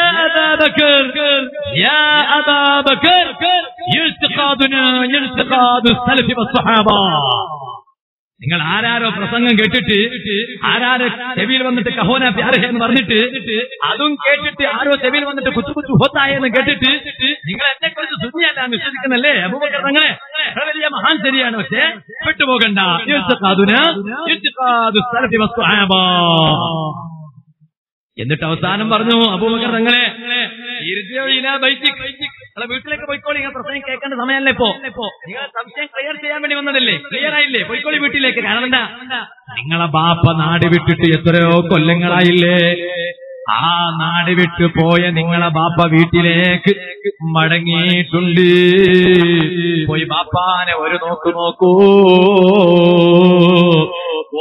Speaker 2: യാ സലഫി നിങ്ങൾ ആരാരോ പ്രസംഗം കേട്ടിട്ട് ആരാരോ ചെവിയിൽ വന്നിട്ട് കഹോന പ്യാരഹ എന്ന് പറഞ്ഞിട്ട് അതും കേട്ടിട്ട് ആരോ ചെവിയിൽ വന്നിട്ട് കുച്ചു കുച്ചു ഹോത്തായ എന്ന് കേട്ടിട്ട് നിങ്ങൾ എന്നെ കുറിച്ച് ശുദ്ധിയല്ല വിശ്വസിക്കുന്നല്ലേ? അബൂബക്കർ വലിയ മഹാൻ ശരിയാണ് പക്ഷേ വിട്ടുപോകണ്ട. എന്നിട്ട് അവസാനം പറഞ്ഞു അബൂബക്കർ ബൈത്തിക്. നിങ്ങളെ വീട്ടിലേക്ക് പോയിക്കോളി നിങ്ങൾ പ്രസംഗം കേൾക്കേണ്ട സമയമല്ല ഇപ്പോ. നിങ്ങൾ സംശയം ക്ലിയർ ചെയ്യാൻ വേണ്ടി വന്നതല്ലേ? ക്ലിയർ ആയില്ലേ? പോയിക്കോളി വീട്ടിലേക്ക്. കാരണം എന്താ? നിങ്ങളെ ബാപ്പ നാട് വിട്ടിട്ട് എത്രയോ കൊല്ലങ്ങളായില്ലേ? ആ നാട് വിട്ടു പോയ നിങ്ങളെ ബാപ്പ വീട്ടിലേക്ക് മടങ്ങിയിട്ടുണ്ട്. പോയി ബാപ്പാനെ ഒരു നോക്ക് നോക്കൂ.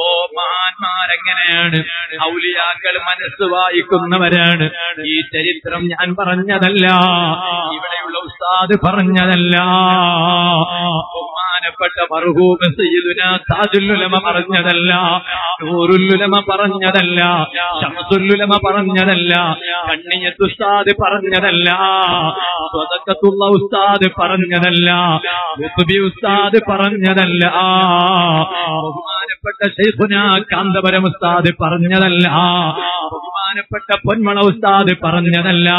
Speaker 2: ഓ മാന്മാരെങ്ങനെയാണ് ഔലിയാക്കൾ മനസ്സ് വായിക്കുന്നവരാണ്. ഈ ചരിത്രം ഞാൻ പറഞ്ഞതല്ല. ഇവിടെയുള്ള ഉസ്താദ് പറഞ്ഞതല്ല. ബഹുമാനപ്പെട്ട മർഹൂബ് സയ്യിദുന താജുല്ലുലമ പറഞ്ഞതല്ല. നൂറുല്ലുലമ പറഞ്ഞതല്ല. ഷംസുല്ലുലമ പറഞ്ഞതല്ല. കണ്ണിയത്ത് ഉസ്താദ് പറഞ്ഞതല്ല. സ്വതക്കത്തുള്ള ഉസ്താദ് പറഞ്ഞതല്ല. ഉസ്താദ് പറഞ്ഞതല്ല. ബഹുമാനപ്പെട്ട കാന്തപുരം ഉസ്താദ് പറഞ്ഞതല്ല. ബഹുമാനപ്പെട്ട പൊന്മള ഉസ്താദ് പറഞ്ഞതല്ല.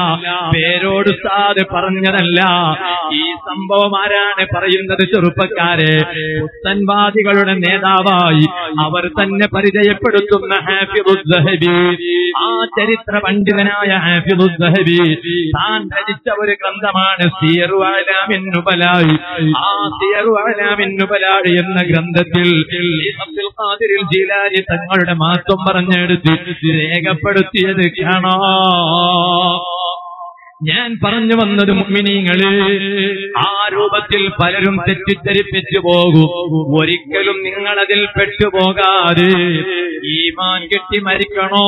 Speaker 2: പേരോട് ഉസ്താദ് പറഞ്ഞതല്ല. ഈ സംഭവം ആരാണ് പറയുന്നത് ചെറുപ്പക്കാരെ? പുത്തൻവാദികളുടെ നേതാവായി അവർ തന്നെ പരിചയപ്പെടുത്തുന്ന ഹാഫിദുദ്ദഹബി. ആ ചരിത്ര പണ്ഡിതനായ ഹാഫിദുദ്ദഹബി താൻ രചിച്ച ഒരു ഗ്രന്ഥമാണ് സിയറു അലാമിന്നുബലായി ആ സിയറു അലാമിന്നുബലായി എന്ന ഗ്രന്ഥത്തിൽ അബ്ദുൽ ജീലാനി തങ്ങളുടെ മഹത്വം പറഞ്ഞെടുത്ത് രേഖപ്പെടുത്തിയത് കാണാ ഞാൻ പറഞ്ഞു വന്നത് മുഅ്മിനീങ്ങൾ. ആ രൂപത്തിൽ പലരും തെറ്റിദ്ധരിപ്പിച്ചു പോകും. ഒരിക്കലും നിങ്ങൾ അതിൽ പെട്ടുപോകാതെ ഈമാൻ കെട്ടി മരിക്കണോ?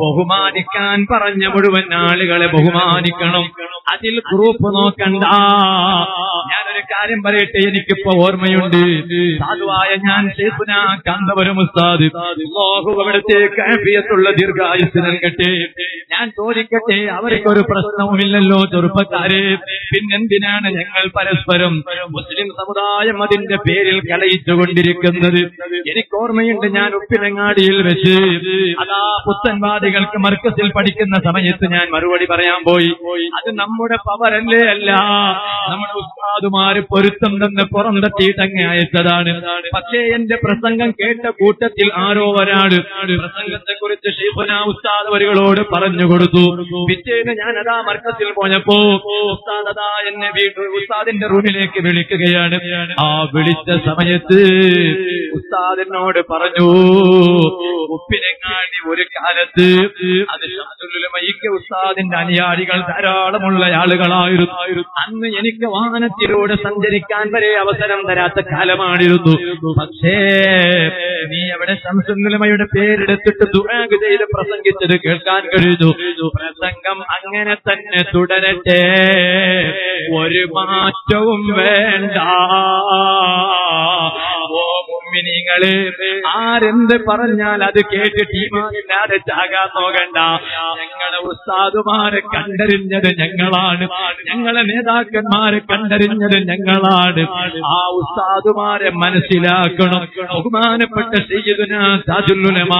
Speaker 2: ബഹുമാനിക്കാൻ പറഞ്ഞ മുഴുവൻ ആളുകളെ ബഹുമാനിക്കണം. അതിൽ ഗ്രൂപ്പ് നോക്കണ്ട. ഞാനൊരു കാര്യം പറയട്ടെ എനിക്കിപ്പോ ഓർമ്മയുണ്ട്. സാധുവായ ഞാൻ കാന്തപുരം ഉസ്താദ്. അല്ലാഹു അവിടുത്തെ കാഫിയത്തുള്ള ദീർഘായുസ് നൽകട്ടെ. ഞാൻ ചോദിക്കട്ടെ അവർക്കൊരു പ്രശ്നവുമില്ലല്ലോ ചെറുപ്പക്കാരെ. പിന്നെന്തിനാണ് ഞങ്ങൾ പരസ്പരം മുസ്ലിം സമുദായം അതിന്റെ പേരിൽ കലയിച്ചുകൊണ്ടിരിക്കുന്നത്? എനിക്ക് ഓർമ്മയുണ്ട് ഞാൻ ഉപ്പിനങ്ങാടിയിൽ വെച്ച്. അതാ പുത്തൻവാദികൾക്ക് മർക്കസിൽ പഠിക്കുന്ന സമയത്ത് ഞാൻ മറുപടി പറയാൻ പോയി. അത് നമ്മുടെ പവരല്ലേ അല്ല. നമ്മുടെ ഉസ്താദുമാര് പൊരുത്തം നിന്ന് പുറന്തട്ടിയിട്ടങ്ങ് അയച്ചതാണ്. പക്ഷേ എന്റെ പ്രസംഗം കേട്ട കൂട്ടത്തിൽ ആരോ ഒരാട് പ്രസംഗത്തെ കുറിച്ച് ഷീഫന ഉസ്താദ് അവരുകളോട് പറഞ്ഞു കൊടുത്തു. പിറ്റേന്ന് ഞാൻ അതാ മർക്കത്തിൽ പോയപ്പോ എന്നെ വീട്ടിൽ ഉസ്താദിന്റെ റൂമിലേക്ക് വിളിക്കുകയാണ്. ആ വിളിച്ച സമയത്ത് ഉസ്താദിനോട് പറഞ്ഞു ഉപ്പിനെങ്ങാണ്ടി ഒരു കാലത്ത് അത് ഷംസുലുലമയ്ക്ക് ഉസ്താദിന്റെ അനുയാളികൾ ധാരാളമുള്ള ആളുകളായിരുന്നു. അന്ന് എനിക്ക് വാഹനത്തിലൂടെ സഞ്ചരിക്കാൻ വരെ അവസരം തരാത്ത കാലമാണിരുന്നു. പക്ഷേ നീ അവിടെ ശംസുലുലമയുടെ പേരെടുത്തിട്ട് ദുരാഗ് ചെയ്ത് പ്രസംഗിച്ചത് കേൾക്കാൻ കഴിഞ്ഞു. പ്രസംഗം അങ്ങനെ തന്നെ തുടരട്ടെ. ഒരു മാറ്റവും വേണ്ട. ഓ മുമ്മിനിങ്ങൾ ആരെന്ത് പറഞ്ഞാൽ അത് കേട്ട് ടീമാനില്ലാതെ ചാകാൻ നോക്കണ്ട. ഞങ്ങളെ ഉസ്താദുമാരെ കണ്ടറിഞ്ഞത് ഞങ്ങളാണ്. ഞങ്ങളെ നേതാക്കന്മാരെ കണ്ടറിഞ്ഞത് ഞങ്ങളാണ്. ആ ഉസ്താദുമാരെ മനസ്സിലാക്കണം. ബഹുമാനപ്പെട്ട താജുല്ലുലമ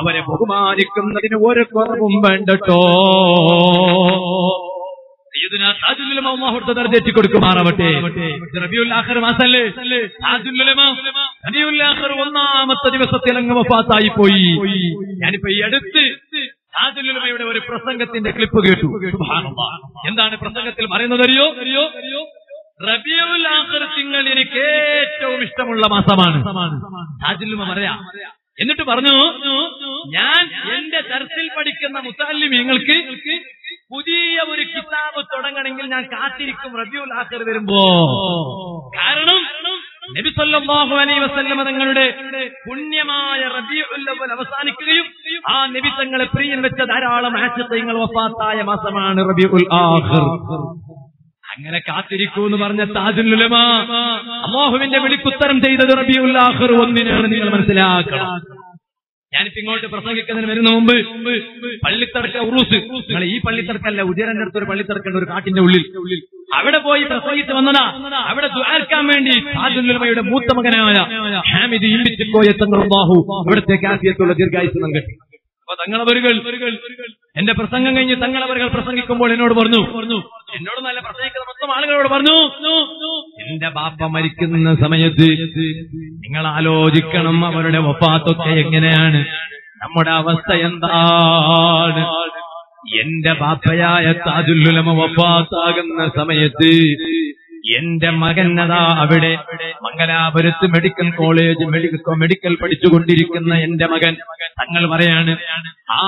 Speaker 2: അവരെ ബഹുമാനിക്കുന്നതിന് ഒരു കുറവും വേണ്ടട്ടോ. റബിയുൽ റബിയുൽ ഒന്നാമത്തെ ദിവസത്തിൽ അങ്ങ് വഫാത്തായി പോയി. ഞാനിപ്പോ ഈ അടുത്ത് താജുല്ലുലമയുടെ ഒരു പ്രസംഗത്തിന്റെ ക്ലിപ്പ് കേട്ടു. എന്താണ് പ്രസംഗത്തിൽ പറയുന്നത് അറിയോ? അറിയോ റബിയുൽ ആഖിർ തിങ്കൾ എനിക്ക് ഏറ്റവും ഇഷ്ടമുള്ള മാസമാണ്. താജുല്ലുമ പറയാ. എന്നിട്ട് പറഞ്ഞു ഞാൻ എന്റെ ചർച്ചിൽ പഠിക്കുന്ന മുത്താലിമ്യങ്ങൾക്ക് പുതിയ ഒരു കിതാബ് തുടങ്ങണമെങ്കിൽ ഞാൻ കാത്തിരിക്കും റബിയുൽ ആഖിർ വരുമ്പോ. കാരണം നബി സല്ലല്ലാഹു അലൈഹി വസല്ലമ തങ്ങളുടെ പുണ്യമായ അവ്വൽ അവസാനിക്കുകയും ആ നബി തങ്ങളെ പ്രിയൻ വെച്ച ധാരാളം ആശയങ്ങൾ വഫാത്തായ മാസമാണ് റബിയുൽ ആഖിർ. അങ്ങനെ കാത്തിരിക്കൂ എന്ന് പറഞ്ഞ താജുൽ അമോഹുവിന്റെ വിളിക്കുത്തരം ചെയ്തത് റബിയുൽ ഒന്നിനാണ് നിങ്ങൾ മനസ്സിലാക്കണം. ഞാനിപ്പോ ഇങ്ങോട്ട് പ്രസംഗിക്കുന്നതിന് വരുന്ന മുമ്പ് പള്ളിത്തടക്ക ഉറൂസ്. നിങ്ങൾ ഈ പള്ളിത്തടക്കല്ല ഉദയരന്റെ അടുത്ത് ഒരു പള്ളിത്തർക്കുണ്ട് ഒരു കാട്ടിന്റെ ഉള്ളിൽ. അവിടെ പോയി പ്രസംഗിച്ചു വന്നതാ. അവിടെ ദ്വാരക്കാൻ വേണ്ടി ആദ്യയുടെ മൂത്ത മകനായ ഹാമിദ് ഇമ്പിച്ചിക്കോയ തങ്ങളാഹു ഇവിടുത്തെ കാഫിയത്തുള്ള ദീർഘായുസ് നൽകട്ടെ. അപ്പൊ തങ്ങളവരുകൾ എന്റെ പ്രസംഗം കഴിഞ്ഞ് തങ്ങളവരുകൾ പ്രസംഗിക്കുമ്പോൾ എന്നോട് പറഞ്ഞു പറഞ്ഞു എന്നോട് നല്ല പ്രസംഗിക്കുന്ന മൊത്തം ആളുകളോട് പറഞ്ഞു എന്റെ ബാപ്പ മരിക്കുന്ന സമയത്ത് നിങ്ങൾ ആലോചിക്കണം അവരുടെ വഫാത്തൊക്കെ എങ്ങനെയാണ് നമ്മുടെ അവസ്ഥ എന്താണ്. എന്റെ ബാപ്പയായ താജുല്ലുലമ വഫാത്താകുന്ന സമയത്ത് എന്റെ മകൻ അതാ അവിടെ മംഗലാപുരത്ത് മെഡിക്കൽ കോളേജ് മെഡിക്കൽ മെഡിക്കൽ പഠിച്ചുകൊണ്ടിരിക്കുന്ന എന്റെ മകൻ. തങ്ങൾ പറയാണ് ആ